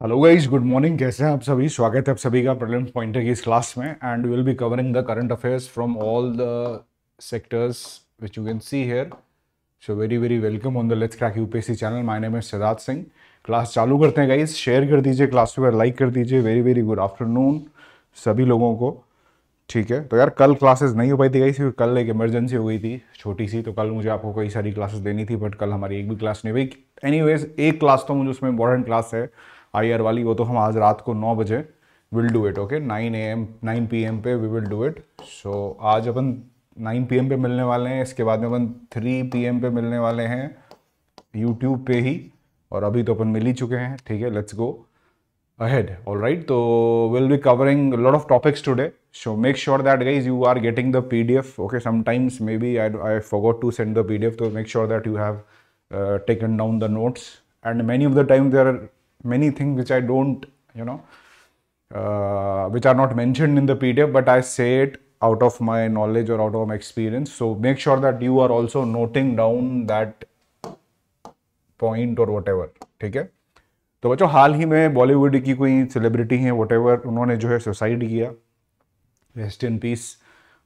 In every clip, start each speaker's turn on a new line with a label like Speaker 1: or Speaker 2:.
Speaker 1: Hello guys good morning कैसे हैं आप सभी? स्वागत है आप सभी का प्रिलिम्स पॉइंटर की इस क्लास में and will be covering the current affairs from all the sectors which you can see here so very very welcome on the let's crack UPSC channel my name is Siddharth Singh class चालू करते हैं guys share कर दीजिए class को like कर दीजिए. Very very good afternoon सभी लोगों को। ठीक है? तो यार, कल क्लासेस नहीं हो पाई थी गाइस क्योंकि कल एक इमरजेंसी हो गई थी, छोटी सी तो कल मुझे आपको कई सारी क्लासेस देनी थी बट कल हमारी एक भी क्लास नहीं हुई। एनीवेज एक क्लास तो मुझे उसमें इंपॉर्टेंट क्लास है। आई आर वाली, वो तो हम आज रात को नौ बजे will do it okay nine A M nine P M पे we will do it so आज अपन नाइन पी एम पे मिलने वाले हैं, इसके बाद में अपन थ्री पी एम पे मिलने वाले हैं यूट्यूब पे ही, और अभी तो अपन मिल ही चुके हैं, ठीक है? Let's go ahead all right तो will be covering lot of topics today so make sure that guys you are getting the P D F okay sometimes maybe I I forgot to send the P D F तो make sure that you have taken down the notes and many of the time they are many things which I don't, you know, uh, which are not mentioned in the PDF, but I say it out of my knowledge or out of my experience. So make sure that you are also noting down that point or whatever. ठीक है तो बच्चों हाल ही में बॉलीवुड की कोई celebrity हैं what उन्होंने जो है सुसाइड किया रेस्ट इन पीस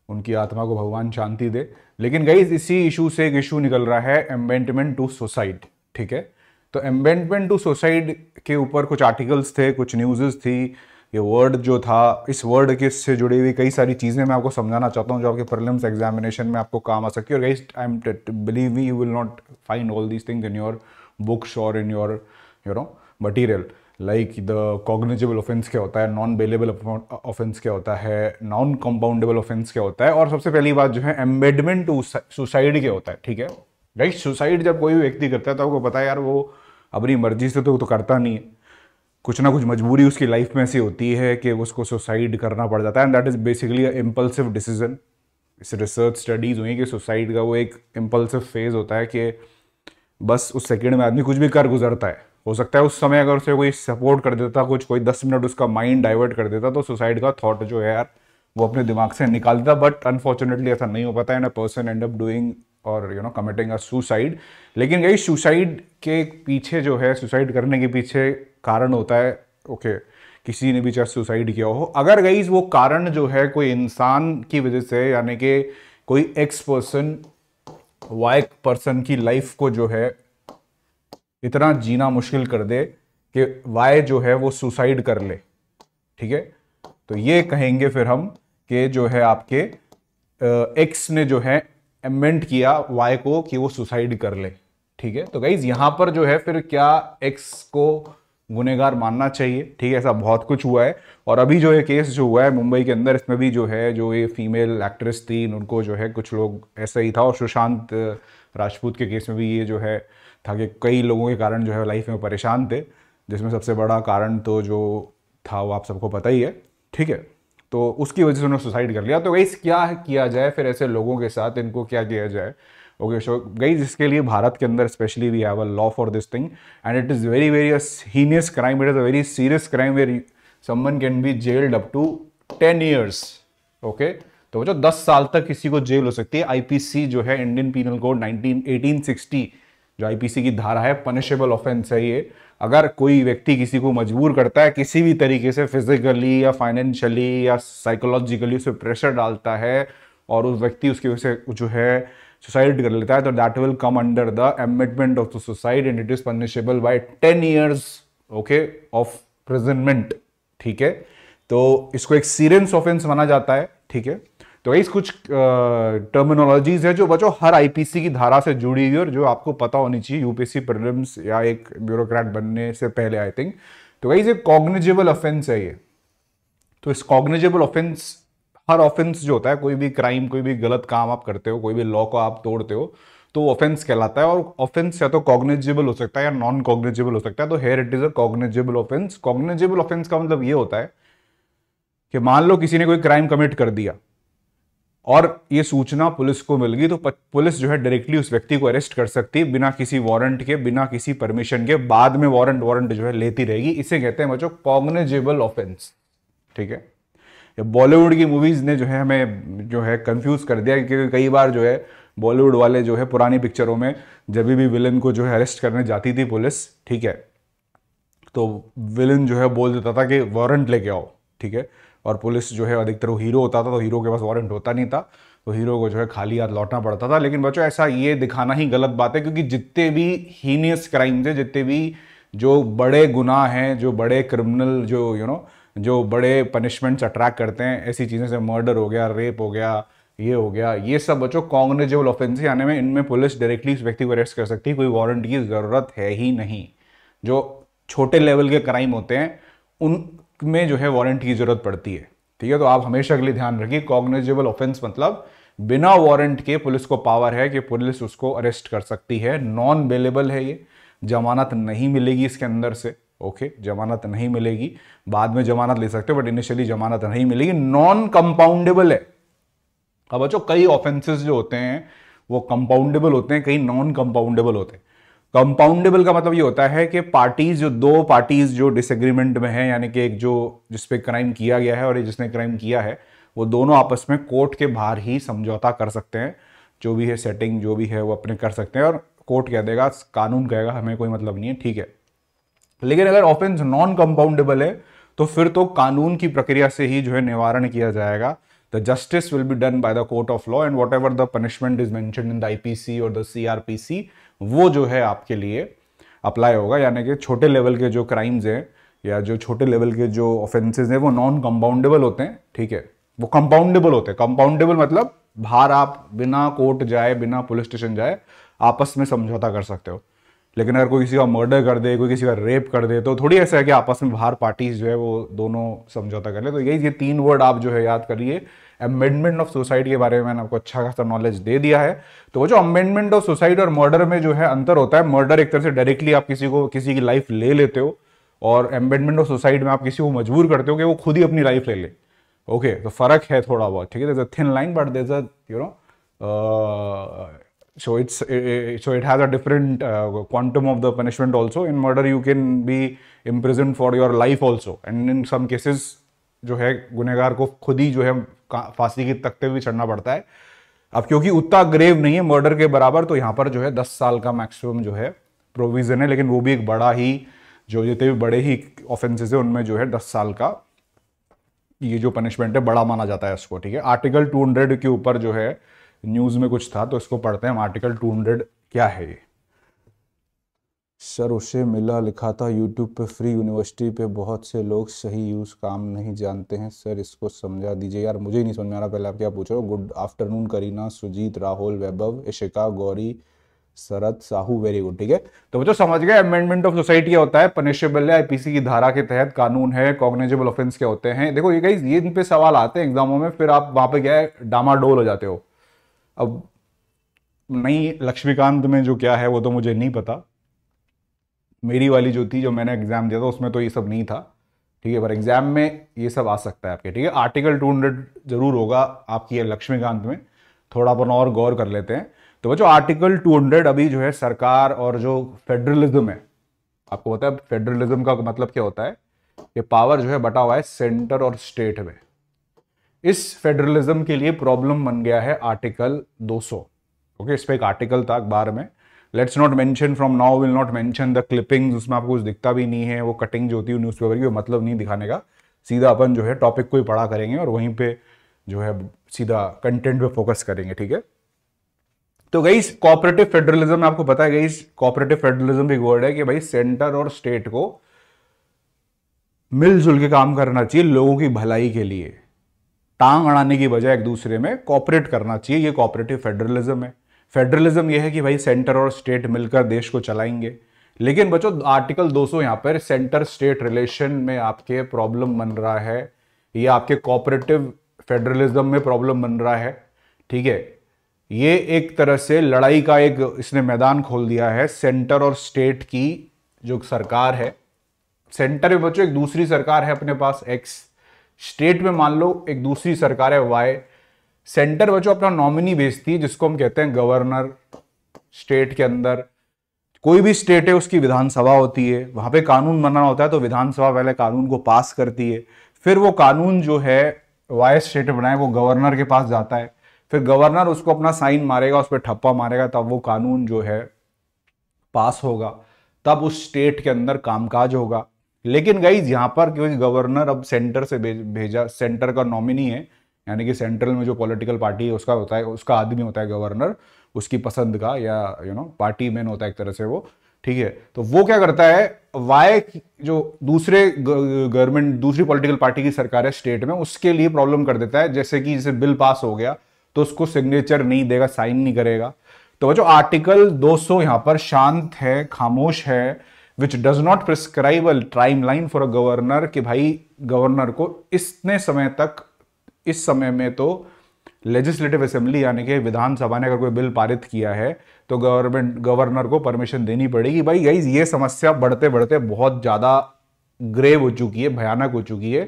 Speaker 1: उनकी आत्मा को भगवान शांति दे लेकिन गई इसी इशू से एक इशू निकल रहा है एम्बेंटमेंट टू सुसाइड ठीक है तो एम्बेंटमेंट टू सुसाइड के ऊपर कुछ आर्टिकल्स थे, कुछ न्यूज़ थी, ये वर्ड जो था, इस वर्ड के से जुड़ी हुई कई सारी चीज़ें मैं आपको समझाना चाहता हूँ जो आपके प्रिलिम्स एग्जामिनेशन में आपको काम आ सकती है। और guys I am believe me you will not find all these things in your books और in your you know material like the cognizable offence क्या होता है नॉन बेलेबल ऑफेंस क्या होता है नॉन कंपाउंडेबल ऑफेंस क्या होता है, और सबसे पहली बात जो है एम्बेडमेंट टू सुसाइड क्या होता है, ठीक है? राइट सुसाइड जब कोई व्यक्ति करता है तो आपको पता है यार, वो अपनी मर्ज़ी से तो वो तो करता नहीं है। कुछ ना कुछ मजबूरी उसकी लाइफ में ऐसी होती है कि उसको सुसाइड करना पड़ जाता है। And that is basically impulsive decision इस रिसर्च स्टडीज़ हुई कि सुसाइड का वो एक इम्पल्सिव फ़ेज़ होता है कि बस उस सेकेंड में आदमी कुछ भी कर गुजरता है। हो सकता है उस समय अगर उसे कोई सपोर्ट कर देता, कुछ कोई दस मिनट उसका माइंड डाइवर्ट कर देता तो सुसाइड का थॉट जो है यार, वो अपने दिमाग से निकाल देता। बट अनफॉर्चुनेटली ऐसा नहीं हो पाता। And a person end up doing और you know committing a suicide लेकिन यही सुसाइड के पीछे जो है सुसाइड करने के पीछे कारण होता है ओके okay, किसी ने भी चाहे सुसाइड किया हो। अगर गई वो कारण जो है कोई इंसान की वजह से यानी कि कोई एक्स पर्सन वाई पर्सन की लाइफ को जो है इतना जीना मुश्किल कर दे कि वाई जो है वो सुसाइड कर ले। ठीक है? तो ये कहेंगे फिर हम कि जो है आपके एक्स ने जो है एमेंट किया वाई को कि वो सुसाइड कर ले। ठीक है? तो गाइज़ यहाँ पर जो है फिर क्या एक्स को गुनेगार मानना चाहिए? ठीक है, ऐसा बहुत कुछ हुआ है। और अभी जो ये केस जो हुआ है मुंबई के अंदर, इसमें भी जो है, जो ये फीमेल एक्ट्रेस थी, उनको जो है कुछ लोग ऐसा ही था। और सुशांत राजपूत के केस में भी ये जो है था कि कई लोगों के कारण जो है लाइफ में परेशान थे, जिसमें सबसे बड़ा कारण तो जो था वो आप सबको पता ही है। ठीक है? तो उसकी वजह से उन्होंने सुसाइड कर लिया। तो गई क्या किया जाए? फिर ऐसे लोगों के साथ इनको क्या किया जाए? ओके सो गई जिसके लिए भारत के अंदर specially we have a law for this thing and it is very very heinous crime it is a very serious crime very someone can be jailed up to ten years okay तो जो दस साल तक किसी को jail हो सकती है। आईपीसी जो है Indian penal code nineteen eighteen sixty जो आईपीसी की धारा है पनिशेबल ऑफेंस है ये। अगर कोई व्यक्ति किसी को मजबूर करता है, किसी भी तरीके से फिजिकली या फाइनेंशियली या साइकोलॉजिकली उसे प्रेशर डालता है और उस व्यक्ति उसके वजह से जो है सुसाइड कर लेता है तो that will come under the amendment of the suicide and it is punishable by ten years okay of imprisonment ठीक है? तो इसको एक सीरियस ऑफेंस माना जाता है, ठीक है? तो इस कुछ टर्मिनोलॉजीज है जो बच्चों हर आईपीसी की धारा से जुड़ी हुई और जो आपको पता होनी चाहिए यूपीएससी प्रीलिम्स या एक ब्यूरोक्रेट बनने से पहले आई थिंक तो वही ये कॉग्निजेबल ऑफेंस है ये। तो इस कॉग्निजेबल ऑफेंस हर ऑफेंस जो होता है, कोई भी क्राइम कोई भी गलत काम आप करते हो, कोई भी लॉ को आप तोड़ते हो तो ऑफेंस कहलाता है और ऑफेंस या तो कॉग्निजेबल हो सकता है या नॉन कॉग्निजेबल हो सकता है। तो here it is a cognizable offence cognizable offence का मतलब ये होता है कि मान लो किसी ने कोई क्राइम कमिट कर दिया। और ये सूचना पुलिस को मिल गई तो पुलिस जो है डायरेक्टली उस व्यक्ति को अरेस्ट कर सकती है बिना किसी वारंट के, बिना किसी परमिशन के, बाद में वारंट वारंट जो है लेती रहेगी। इसे कहते हैं बच्चों कॉग्नेजेबल ऑफेंस ठीक है? बॉलीवुड की मूवीज़ ने जो है हमें, जो है कंफ्यूज कर दिया, क्योंकि कई बार जो है बॉलीवुड वाले जो है पुरानी पिक्चरों में जब भी विलन को जो है अरेस्ट करने जाती थी पुलिस, ठीक है? तो विलन जो है बोल देता था कि वारंट लेके आओ, ठीक है? और पुलिस जो है अधिकतर वो हीरो होता था तो हीरो के पास वारंट होता नहीं था तो हीरो को जो है खाली हाथ लौटना पड़ता था। लेकिन बच्चों ऐसा ये दिखाना ही गलत बात है क्योंकि जितने भी हीनियस क्राइम्स हैं जितने भी जो बड़े गुनाह हैं जो बड़े क्रिमिनल जो यू you नो know, जो बड़े पनिशमेंट्स अट्रैक्ट करते हैं ऐसी चीज़ें से मर्डर हो गया रेप हो गया ये हो गया ये सब बच्चों कॉग्नेजेबल ऑफेंस आने में इनमें पुलिस डायरेक्टली इस व्यक्ति को अरेस्ट कर सकती है कोई वारंट की ज़रूरत है ही नहीं। जो छोटे लेवल के क्राइम होते हैं उनमें जो है वारंट की ज़रूरत पड़ती है। ठीक है तो आप हमेशा के लिए ध्यान रखिए कॉग्नेजेबल ऑफेंस मतलब बिना वारंट के पुलिस को पावर है कि पुलिस उसको अरेस्ट कर सकती है। नॉन बेलेबल है ये। जमानत नहीं मिलेगी इसके अंदर से। ओके जमानत नहीं मिलेगी। बाद में जमानत ले सकते हो बट इनिशियली जमानत नहीं मिलेगी। नॉन कंपाउंडेबल है। अब बच्चों, कई ऑफेंसेस जो होते हैं, वो कंपाउंडेबल होते हैं, कई नॉन कंपाउंडेबल होते हैं। कंपाउंडेबल का मतलब ये होता है कि पार्टीज़ जो दो पार्टीज़ जो डिसएग्रीमेंट में है, यानी कि एक जो जिसपे क्राइम किया गया है और जिसने क्राइम किया है, वो दोनों आपस में कोर्ट के बाहर ही समझौता कर सकते हैं। जो भी है सेटिंग जो भी है वो अपने कर सकते हैं और कोर्ट कह देगा, कानून कहेगा, हमें कोई मतलब नहीं है, ठीक है। लेकिन अगर ऑफेंस नॉन कंपाउंडेबल है तो फिर तो कानून की प्रक्रिया से ही जो है निवारण किया जाएगा। The the justice will be done by the court of law and whatever the punishment is mentioned in the IPC or the CRPC वो जो है आपके लिए अप्लाई होगा, यानी कि छोटे लेवल के जो क्राइम्स हैं या जो छोटे लेवल के जो ऑफेंसेस हैं, वो नॉन कंपाउंडेबल होते हैं, ठीक है? वो कंपाउंडेबल होते हैं। कंपाउंडेबल मतलब बाहर आप बिना कोर्ट जाए, बिना पुलिस स्टेशन जाए, आपस में समझौता कर सकते हो। लेकिन अगर कोई किसी का मर्डर कर दे, कोई किसी का रेप कर दे तो थोड़ी ऐसा है कि आपस में बाहर पार्टीज़ जो है वो दोनों समझौता कर ले। तो यही ये तीन वर्ड आप जो है याद करिए। अमेंडमेंट ऑफ़ सुसाइड के बारे में मैंने आपको अच्छा खासा नॉलेज दे दिया है। तो वो जो अमेंडमेंट ऑफ़ सुसाइड और मर्डर में जो है अंतर होता है मर्डर एक तरह से डायरेक्टली आप किसी को किसी की लाइफ ले लेते हो और अमेंडमेंट ऑफ़ सुसाइड में आप किसी को मजबूर करते हो कि वो खुद ही अपनी लाइफ ले ले। ओके तो फ़र्क है थोड़ा बहुत ठीक है? Thin line but there you know so it's so it has a different uh, quantum of the punishment also. In murder you can be imprisoned for your life also. And in some जो है गुनेगार को खुद ही जो है फांसी की तख्ते भी चढ़ना पड़ता है। अब क्योंकि उतना ग्रेव नहीं है मर्डर के बराबर तो यहाँ पर जो है दस साल का मैक्सिमम जो है प्रोविज़न है, लेकिन वो भी एक बड़ा ही, जो जितने भी बड़े ही ऑफेंसेस है, उनमें जो है दस साल का ये जो पनिशमेंट है, बड़ा माना जाता है उसको ठीक है? आर्टिकल 200 के ऊपर जो है न्यूज़ में कुछ था तो इसको पढ़ते हैं, हम आर्टिकल 200 क्या है ये? सर उसे मिला लिखा था यूट्यूब पे फ्री यूनिवर्सिटी पे, बहुत से लोग सही यूज़ काम नहीं जानते हैं। सर, इसको समझा दीजिए। यार, मुझे नहीं समझ में आ रहा पहले आप क्या पूछ रहे हो? Good afternoon Kareena, Sujeet, Rahul, Vaibhav, Ishika, Gauri, Sharad, Sahu very good ठीक है? तो बच्चों, समझ गए? अमेंडमेंट ऑफ़ सोसाइटी क्या होता है पनिशेबल है आईपीसी की धारा के तहत कानून है कॉग्नेजेबल ऑफेंस क्या होते हैं। देखो, ये कहीं ये इन पे सवाल आते हैं एग्जामों में, फिर आप वहाँ पे क्या है, डामाडोल हो जाते हो। अब, नहीं, लक्ष्मीकांत में जो क्या है, वो तो मुझे नहीं पता। मेरी वाली जो थी, जो मैंने एग्ज़ाम दिया था, उसमें तो ये सब नहीं था। ठीक है, पर एग्ज़ाम में ये सब आ सकता है आपके, ठीक है? आर्टिकल 200 ज़रूर होगा आपकी लक्ष्मीकांत में। थोड़ा अपन और गौर कर लेते हैं। तो बच्चों आर्टिकल 200 अभी जो है सरकार और जो फेडरलिज्म है, आपको पता है फेडरलिज्म का मतलब क्या होता है? कि पावर जो है बटा हुआ है सेंटर और स्टेट में। इस फेडरलिज्म के लिए प्रॉब्लम बन गया है आर्टिकल 200 ओके, इस पर एक आर्टिकल था अखबार में। Let's not mention from now will not mention the clippings उसमें आपको कुछ दिखता भी नहीं है, वो कटिंग जो होती है न्यूज़पेपर की, वो मतलब नहीं दिखाने का। सीधा अपन जो है टॉपिक को ही पढ़ा करेंगे और वहीं पे जो है सीधा कंटेंट पे फोकस करेंगे, ठीक है? तो गई कॉपरेटिव फेडरलिज्म आपको पता है गई कॉपरेटिव फेडरलिज्म भी वर्ड है कि भाई सेंटर और स्टेट को मिलजुल के काम करना चाहिए लोगों की भलाई के लिए। टांग अड़ाने की बजाय एक दूसरे में कॉपरेट करना चाहिए, ये कॉपरेटिव फेडरलिज्म है। फेडरलिज्म यह है कि भाई सेंटर और स्टेट मिलकर देश को चलाएँगे। लेकिन बच्चों, आर्टिकल 200 यहाँ पर, सेंटर स्टेट रिलेशन में आपके प्रॉब्लम बन रहा है, ये आपके कॉपरेटिव फेडरलिज्म में प्रॉब्लम बन रहा है, ठीक है? ये एक तरह से लड़ाई का एक इसने मैदान खोल दिया है, सेंटर और स्टेट की जो सरकार है। सेंटर में बच्चों, एक दूसरी सरकार है अपने पास, एक्स। स्टेट में मान लो, एक दूसरी सरकार है, वाई। सेंटर बच्चों अपना नॉमिनी भेजती है जिसको हम कहते हैं गवर्नर स्टेट के अंदर, कोई भी स्टेट है, उसकी विधानसभा होती है, वहाँ पे कानून बनाना होता है तो विधानसभा पहले कानून को पास करती है। फिर वो कानून जो है वाइस स्टेट बनाए वो गवर्नर के पास जाता है। फिर गवर्नर उसको अपना साइन मारेगा, उस पर ठप्पा मारेगा, तब वो कानून जो है पास होगा। तब उस स्टेट के अंदर कामकाज होगा। लेकिन गई यहाँ पर क्योंकि गवर्नर अब सेंटर से भेजा सेंटर का नॉमिनी है यानी कि सेंट्रल में जो पॉलिटिकल पार्टी है उसका होता है, उसका आदमी होता है गवर्नर उसकी पसंद का या यू नो पार्टी मैन होता है एक तरह से वो, ठीक है? तो वो क्या करता है वाई जो दूसरे गवर्नमेंट दूसरी पॉलिटिकल पार्टी की सरकार है स्टेट में, उसके लिए प्रॉब्लम कर देता है। जैसे कि जैसे बिल पास हो गया तो उसको सिग्नेचर नहीं देगा साइन नहीं करेगा। तो जो आर्टिकल 200 यहाँ पर शांत है, खामोश है which does not prescribe a time line for a governor कि भाई गवर्नर को इतने समय तक इस समय में तो लेजिस्लेटिव असेंबली यानी कि विधानसभा ने अगर कोई बिल पारित किया है तो गवर्नमेंट गवर्नर को परमिशन देनी पड़ेगी। भाई गई ये समस्या बढ़ते बढ़ते बहुत ज़्यादा ग्रेव हो चुकी है, भयानक हो चुकी है,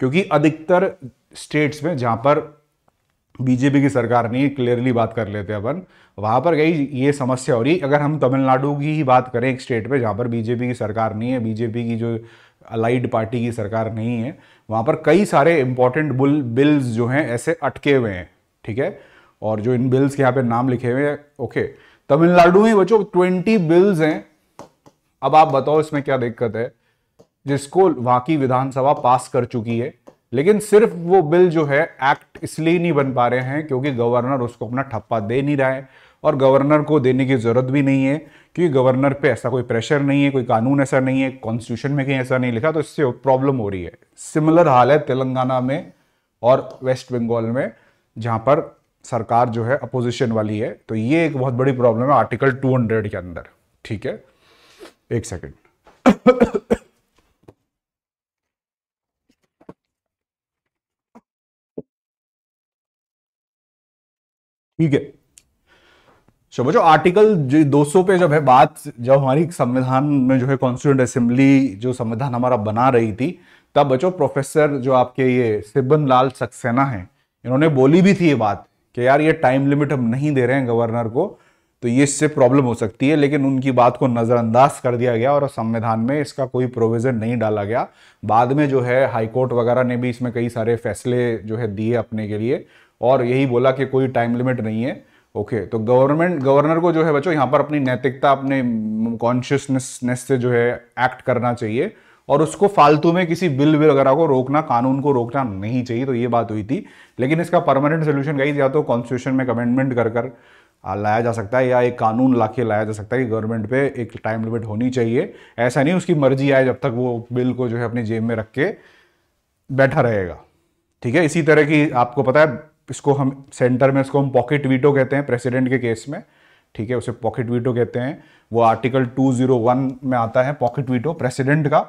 Speaker 1: क्योंकि अधिकतर स्टेट्स में जहाँ पर बीजेपी की सरकार नहीं क्लियरली बात कर लेते हैं अपन, वहाँ पर गई ये समस्या हो रही अगर हम तमिलनाडु की ही बात करें, एक स्टेट पे जहाँ पर बीजेपी की सरकार नहीं है बीजेपी की जो अलाइड पार्टी की सरकार नहीं है, वहाँ पर कई सारे इंपॉर्टेंट बुल बिल्स जो हैं ऐसे अटके हुए हैं, ठीक है? और जो इन बिल्स के यहाँ पे नाम लिखे हुए हैं ओके तमिलनाडु में बच्चों ट्वेंटी बिल्स हैं। अब आप बताओ इसमें क्या दिक्कत है? जिसको वहाँ की विधानसभा पास कर चुकी है, लेकिन सिर्फ़ वो बिल जो है एक्ट इसलिए नहीं बन पा रहे हैं क्योंकि गवर्नर उसको अपना ठप्पा दे नहीं रहा है। और गवर्नर को देने की ज़रूरत भी नहीं है, क्योंकि गवर्नर पे ऐसा कोई प्रेशर नहीं है, कोई कानून ऐसा नहीं है कॉन्स्टिट्यूशन में कहीं ऐसा नहीं लिखा तो इससे प्रॉब्लम हो रही है। सिमिलर हाल है तेलंगाना में और वेस्ट बंगाल में, जहाँ पर सरकार जो है अपोजिशन वाली है। तो ये एक बहुत बड़ी प्रॉब्लम है आर्टिकल 200 के अंदर। ठीक है? एक सेकेंड ठीक है? चलो जो आर्टिकल 200 पे जब है बात, जब हमारी संविधान में जो है कॉन्स्टिट्यूंट असेंबली जो संविधान हमारा बना रही थी, तब बचो प्रोफेसर जो आपके ये सिबन लाल सक्सेना है, इन्होंने बोली भी थी ये बात कि यार ये टाइम लिमिट हम नहीं दे रहे हैं गवर्नर को तो ये इससे प्रॉब्लम हो सकती है, लेकिन उनकी बात को नज़रअंदाज कर दिया गया और संविधान में इसका कोई प्रोविज़न नहीं डाला गया। बाद में जो है हाईकोर्ट वगैरह ने भी इसमें कई सारे फैसले जो है दिए अपने के लिए, और यही बोला कि कोई टाइम लिमिट नहीं है। ओके तो गवर्नमेंट गवर्नर को जो है बच्चों, यहाँ पर अपनी नैतिकता, अपने कॉन्शियसनेस से जो है एक्ट करना चाहिए और उसको फालतू में किसी बिल वगैरह को रोकना, कानून को रोकना नहीं चाहिए तो ये बात हुई थी। लेकिन इसका परमानेंट सोल्यूशन कही या तो कॉन्स्टिट्यूशन में कमेंटमेंट कर कर लाया जा सकता है, या एक कानून ला के लाया जा सकता है कि गवर्नमेंट पे एक टाइम लिमिट होनी चाहिए। ऐसा नहीं उसकी मर्ज़ी आए जब तक वो बिल को जो है अपनी जेब में रख के बैठा रहेगा। ठीक है, इसी तरह की आपको पता है इसको हम सेंटर में इसको हम पॉकेट वीटो कहते हैं प्रेसिडेंट के केस में। ठीक है, उसे पॉकेट वीटो कहते हैं। वो आर्टिकल 201 में आता है पॉकेट वीटो प्रेसिडेंट का।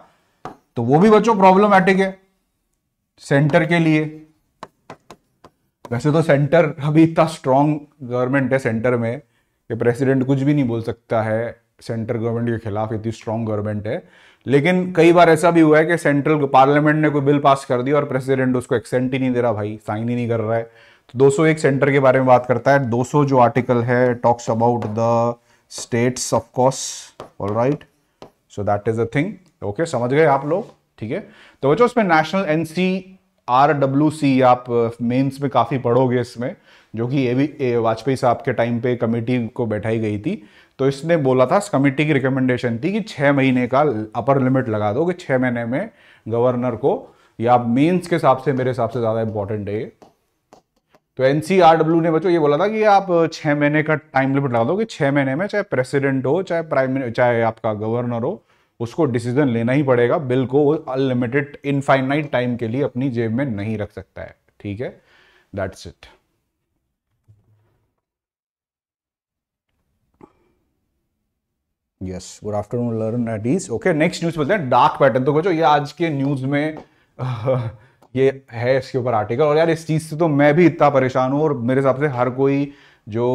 Speaker 1: तो वो भी बच्चों प्रॉब्लमैटिक है सेंटर के लिए। वैसे तो सेंटर अभी इतना स्ट्रांग गवर्नमेंट है सेंटर में, कि प्रेसिडेंट कुछ भी नहीं बोल सकता है सेंटर गवर्नमेंट के खिलाफ इतनी स्ट्रांग गवर्नमेंट है। लेकिन कई बार ऐसा भी हुआ है कि सेंट्रल पार्लियामेंट ने कोई बिल पास कर दिया और प्रेसिडेंट उसको एक्सेंट ही नहीं दे रहा, भाई साइन ही नहीं कर रहा है। तो 201 सेंटर के बारे में बात करता है। 200 जो आर्टिकल है talks about the states of course all right so that is a thing okay समझ गए आप लोग? ठीक है? तो बच्चों इसमें national NC R W C आप मेंस uh, में काफ़ी पढ़ोगे इसमें जो कि ये भी वाजपेयी साहब के टाइम पे कमेटी को बैठाई गई थी। तो इसने बोला था इस कमेटी की रिकमेंडेशन थी कि छः महीने का अपर लिमिट लगा दो कि छः महीने में गवर्नर को या मेंस के हिसाब से मेरे हिसाब से ज़्यादा इंपॉर्टेंट है ये। तो एनसीआरडब्ल्यू ने बच्चों ये बोला था कि आप छः महीने का टाइम लिमिट लगा दो कि छः महीने में, चाहे प्रेसिडेंट हो, चाहे प्राइम चाहे आपका गवर्नर हो, उसको डिसीज़न लेना ही पड़ेगा। बिल को वो अनलिमिटेड इनफाइनाइट टाइम के लिए अपनी जेब में नहीं रख सकता है। ठीक है? That's it yes good afternoon learn at is okay next news बोलते हैं। डार्क पैटर्न तो बच्चों, ये आज के न्यूज़ में ये है इसके ऊपर आर्टिकल और यार इस चीज़ से तो मैं भी इतना परेशान हूँ और मेरे हिसाब से हर कोई जो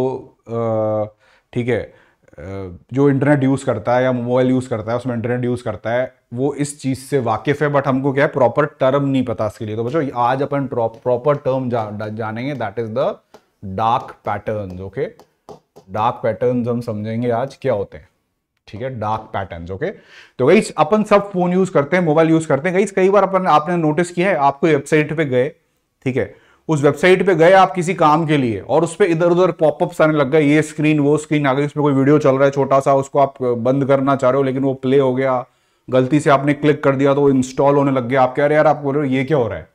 Speaker 1: ठीक है जो इंटरनेट यूज़ करता है या मोबाइल यूज़ करता है उसमें इंटरनेट यूज़ करता है वो इस चीज़ से वाकिफ़ है। बट हमको क्या है प्रॉपर टर्म नहीं पता इसके लिए। तो बच्चों आज अपन प्रॉपर टर्म जा, जानेंगे। That is the dark pattern okay dark pattern हम समझेंगे आज क्या होते हैं। ठीक है? डार्क पैटर्न ओके तो गई अपन सब फ़ोन यूज़ करते हैं मोबाइल यूज़ करते हैं। गई कई बार अपन, आपने नोटिस किया है, आपको वेबसाइट पे गए, ठीक है? उस वेबसाइट पे गए आप किसी काम के लिए और उस पर इधर उधर पॉपअप्स आने लग गए, ये स्क्रीन वो स्क्रीन आ गई उसमें कोई वीडियो चल रहा है छोटा सा उसको आप बंद करना चाह रहे हो, लेकिन वो प्ले हो गया, गलती से आपने क्लिक कर दिया तो वो इंस्टॉल होने लग गया। आप कह रहे यार, आप बोल रहे हो, ये क्या हो रहा है?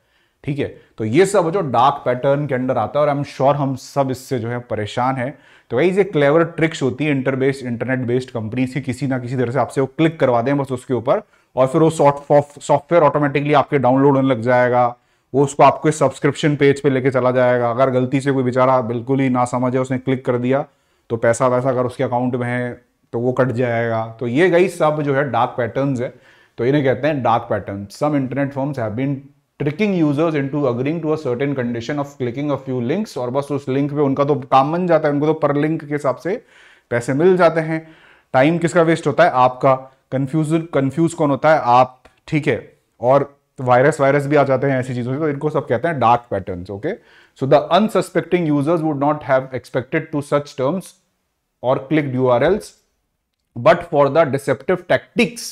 Speaker 1: ठीक है? तो ये सब जो डार्क पैटर्न के अंडर आता है और आई एम श्योर हम सब इससे जो है परेशान है। तो वही ये क्लेवर ट्रिक्स होती है inter based internet based company की, किसी ना किसी तरह से आपसे वो क्लिक करवा दें बस उसके ऊपर, और फिर वो सॉफ्टवेयर ऑटोमेटिकली आपके डाउनलोड होने लग जाएगा, वो उसको आपके सब्सक्रिप्शन पेज पे लेके चला जाएगा, अगर गलती से कोई बेचारा बिल्कुल ही ना समझे उसने क्लिक कर दिया तो पैसा वैसा अगर उसके अकाउंट में है तो वो कट जाएगा। तो ये गई सब जो है डार्क पैटर्न है तो इन्हें कहते हैं dark pattern some internet forms have been tricking users into agreeing to a certain condition of clicking a few links और बस उस लिंक पे उनका तो काम बन जाता है, उनको तो पर लिंक के हिसाब से पैसे मिल जाते हैं। टाइम किसका वेस्ट होता है? आपका। कंफ्यूज कंफ्यूज कौन होता है? आप। ठीक है। और वायरस वायरस भी आ जाते हैं ऐसी चीज़ों से तो इनको सब कहते हैं dark pattern okay so the unsuspecting users would not have expected to such terms और click U R Ls but for the deceptive tactics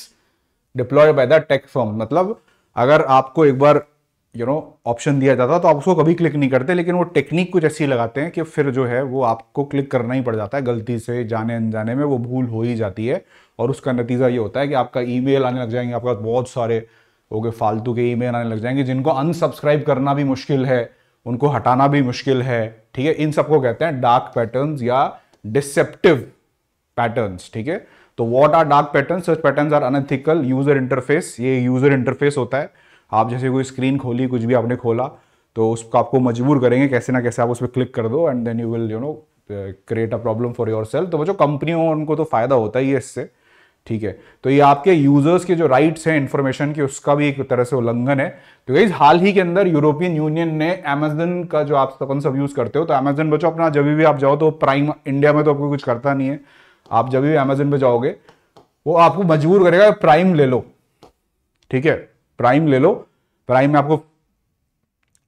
Speaker 1: deploy by the tech firm मतलब अगर आपको एक बार यू नो ऑप्शन दिया जाता तो आप उसको कभी क्लिक नहीं करते, लेकिन वो टेक्निक कुछ ऐसी लगाते हैं कि फिर जो है वो आपको क्लिक करना ही पड़ जाता है। गलती से, जाने अनजाने में वो भूल हो ही जाती है। और उसका नतीजा ये होता है कि आपका ईमेल आने लग जाएँगे, आपका बहुत सारे हो गए फालतू के ईमेल आने लग जाएँगे, जिनको अनसब्सक्राइब करना भी मुश्किल है, उनको हटाना भी मुश्किल है, ठीक है? इन सबको कहते हैं डार्क पैटर्न्स या डिसेप्टिव पैटर्न्स ठीक है? तो what are dark pattern such pattern are unethical user interface ये यूज़र इंटरफेस होता है। आप जैसे कोई स्क्रीन खोली, कुछ भी आपने खोला तो उसको आपको मजबूर करेंगे, कैसे ना कैसे आप उस पर क्लिक कर दो and then you will you know create a problem for yourself तो वो जो कंपनियों उनको तो फ़ायदा होता ही है इससे, ठीक है? तो ये आपके यूज़र्स के जो राइट्स हैं इंफॉर्मेशन के, उसका भी एक तरह से उल्लंघन है। तो इस हाल ही के अंदर यूरोपियन यूनियन ने अमेजन का जो आप अपन सब यूज़ करते हो तो अमेजन बचो अपना जब भी आप जाओ तो प्राइम इंडिया में तो आपको कुछ करता नहीं है। आप जब भी अमेजन पे जाओगे, वो आपको मजबूर करेगा प्राइम ले लो, ठीक है? प्राइम ले लो। प्राइम में आपको,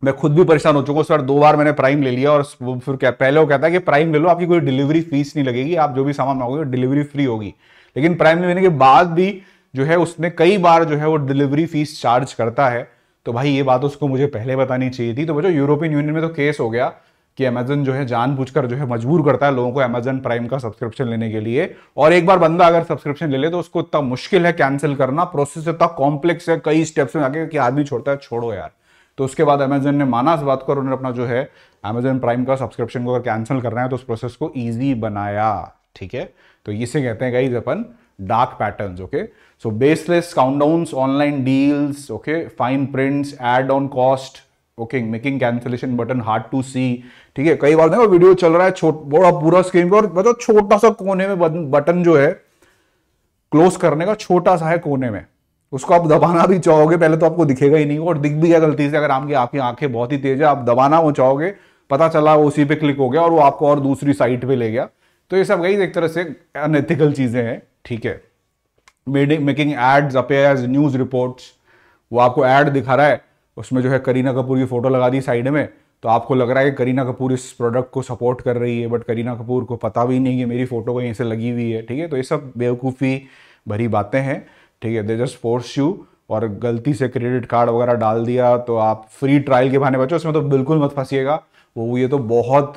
Speaker 1: मैं खुद भी परेशान हो चुका हूँ, सर, दो बार मैंने प्राइम ले लिया और फिर क्या, पहले वो कहता है कि प्राइम ले लो, आपकी कोई डिलीवरी फ़ीस नहीं लगेगी, आप जो भी सामान मांगोगे डिलीवरी फ्री होगी। लेकिन प्राइम लेने के बाद भी जो है, उसने कई बार जो है, वो डिलीवरी फ़ीस चार्ज करता है। तो भाई, ये बात उसको मुझे पहले बतानी चाहिए थी। तो बच्चों यूरोपियन यूनियन में तो केस हो गया। कि अमेजन जो है जानबूझकर जो है मजबूर करता है लोगों को अमेजन प्राइम का सब्सक्रिप्शन लेने के लिए। और एक बार बंदा अगर सब्सक्रिप्शन ले ले तो उसको इतना मुश्किल है कैंसिल करना प्रोसेस इतना कॉम्प्लेक्स है, कई स्टेप्स में आगे कि आदमी छोड़ता है, छोड़ो यार। तो उसके बाद अमेजन ने माना इस बात को उन्होंने अपना जो है अमेजन प्राइम का सब्सक्रिप्शन को अगर कैंसिल करना है तो उस प्रोसेस को ईजी बनाया। ठीक है? तो इसे कहते हैं गाइज़ अपन dark patterns, okay? So baseless countdowns online deals okay fine prints add on cost okay making cancellation button hard to see ठीक है, कई बार देखो वीडियो चल रहा है, छोट बड़ा पूरा स्क्रीन पर मतलब छोटा सा कोने में बटन जो है क्लोज करने का छोटा सा है कोने में। उसको आप दबाना भी चाहोगे, पहले तो आपको दिखेगा ही नहीं, और दिख भी गया गलती से, अगर आपकी आपकी आँखें बहुत ही तेज है, आप दबाना वो चाहोगे, पता चला वो उसी पे क्लिक हो गया और वो आपको और दूसरी साइट पे ले गया। तो ये सब गई एक तरह से अनएथिकल चीज़ें हैं, ठीक है। Making ads appears news reports वो आपको एड दिखा रहा है। उसमें जो है करीना कपूर की फ़ोटो लगा दी साइड में तो आपको लग रहा है कि करीना कपूर इस प्रोडक्ट को सपोर्ट कर रही है बट करीना कपूर को पता भी नहीं कि मेरी फ़ोटो कहीं से लगी हुई है ठीक है? तो ये सब बेवकूफ़ी भरी बातें हैं ठीक है? दे जस्ट फोर्स यू और गलती से क्रेडिट कार्ड वगैरह डाल दिया तो आप फ्री ट्रायल के बहाने बचो। उसमें तो बिल्कुल मत फंसीएगा। वो ये तो बहुत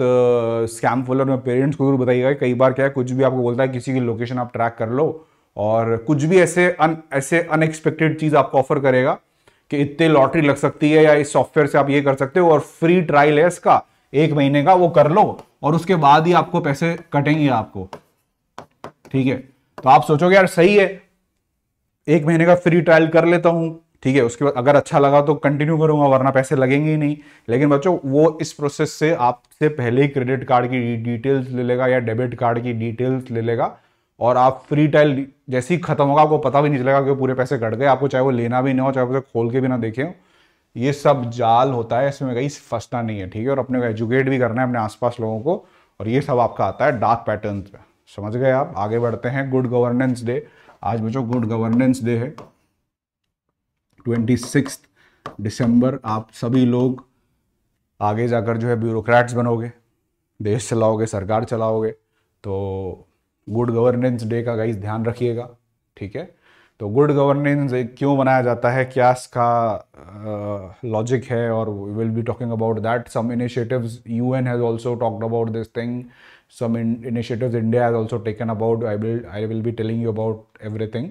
Speaker 1: स्कैम फुलर में पेरेंट्स को ज़रूर बताइएगा कई बार क्या है कुछ भी आपको बोलता है किसी की लोकेशन आप ट्रैक कर लो और कुछ भी ऐसे अन, ऐसे अनएक्सपेक्टेड चीज़ आपको ऑफ़र करेगा कि इतने लॉटरी लग सकती है या इस सॉफ्टवेयर से आप ये कर सकते हो और फ्री ट्रायल है इसका, एक महीने का, वो कर लो और उसके बाद ही आपको पैसे कटेंगे आपको। ठीक है? तो आप सोचोगे, यार, सही है, एक महीने का फ्री ट्रायल कर लेता हूँ। ठीक है? उसके बाद अगर अच्छा लगा तो कंटिन्यू करूँगा, वरना पैसे लगेंगे ही नहीं। लेकिन बच्चों, वो इस प्रोसेस से आपसे पहले ही क्रेडिट कार्ड की डिटेल्स ले लेगा या डेबिट कार्ड की डिटेल्स ले लेगा। और आप फ्री टाइल जैसे ही खत्म होगा, आपको पता भी नहीं चलेगा कि पूरे पैसे कट गए। आपको चाहे वो लेना भी ना हो, चाहे उसे खोल के भी ना देखें। ये सब जाल होता है, इसमें कहीं फंसना नहीं है, ठीक है? और अपने को एजुकेट भी करना है अपने आसपास लोगों को, और ये सब आपका आता है डार्क पैटर्न पे। समझ गए आप? आगे बढ़ते हैं गुड गवर्नेंस डे आज बच्चों गुड गवर्नेंस डे है। ट्वेंटी सिक्स दिसंबर आप सभी लोग आगे जाकर जो है ब्यूरोक्रेट्स बनोगे, देश चलाओगे, सरकार चलाओगे तो गुड गवर्नेंस डे का गाइस ध्यान रखिएगा ठीक है? तो गुड गवर्नेंस क्यों बनाया जाता है? क्या इसका लॉजिक uh, है और we will be talking about that some initiatives UN has also talked about this thing some in India has has taken about I will I will will telling you about everything.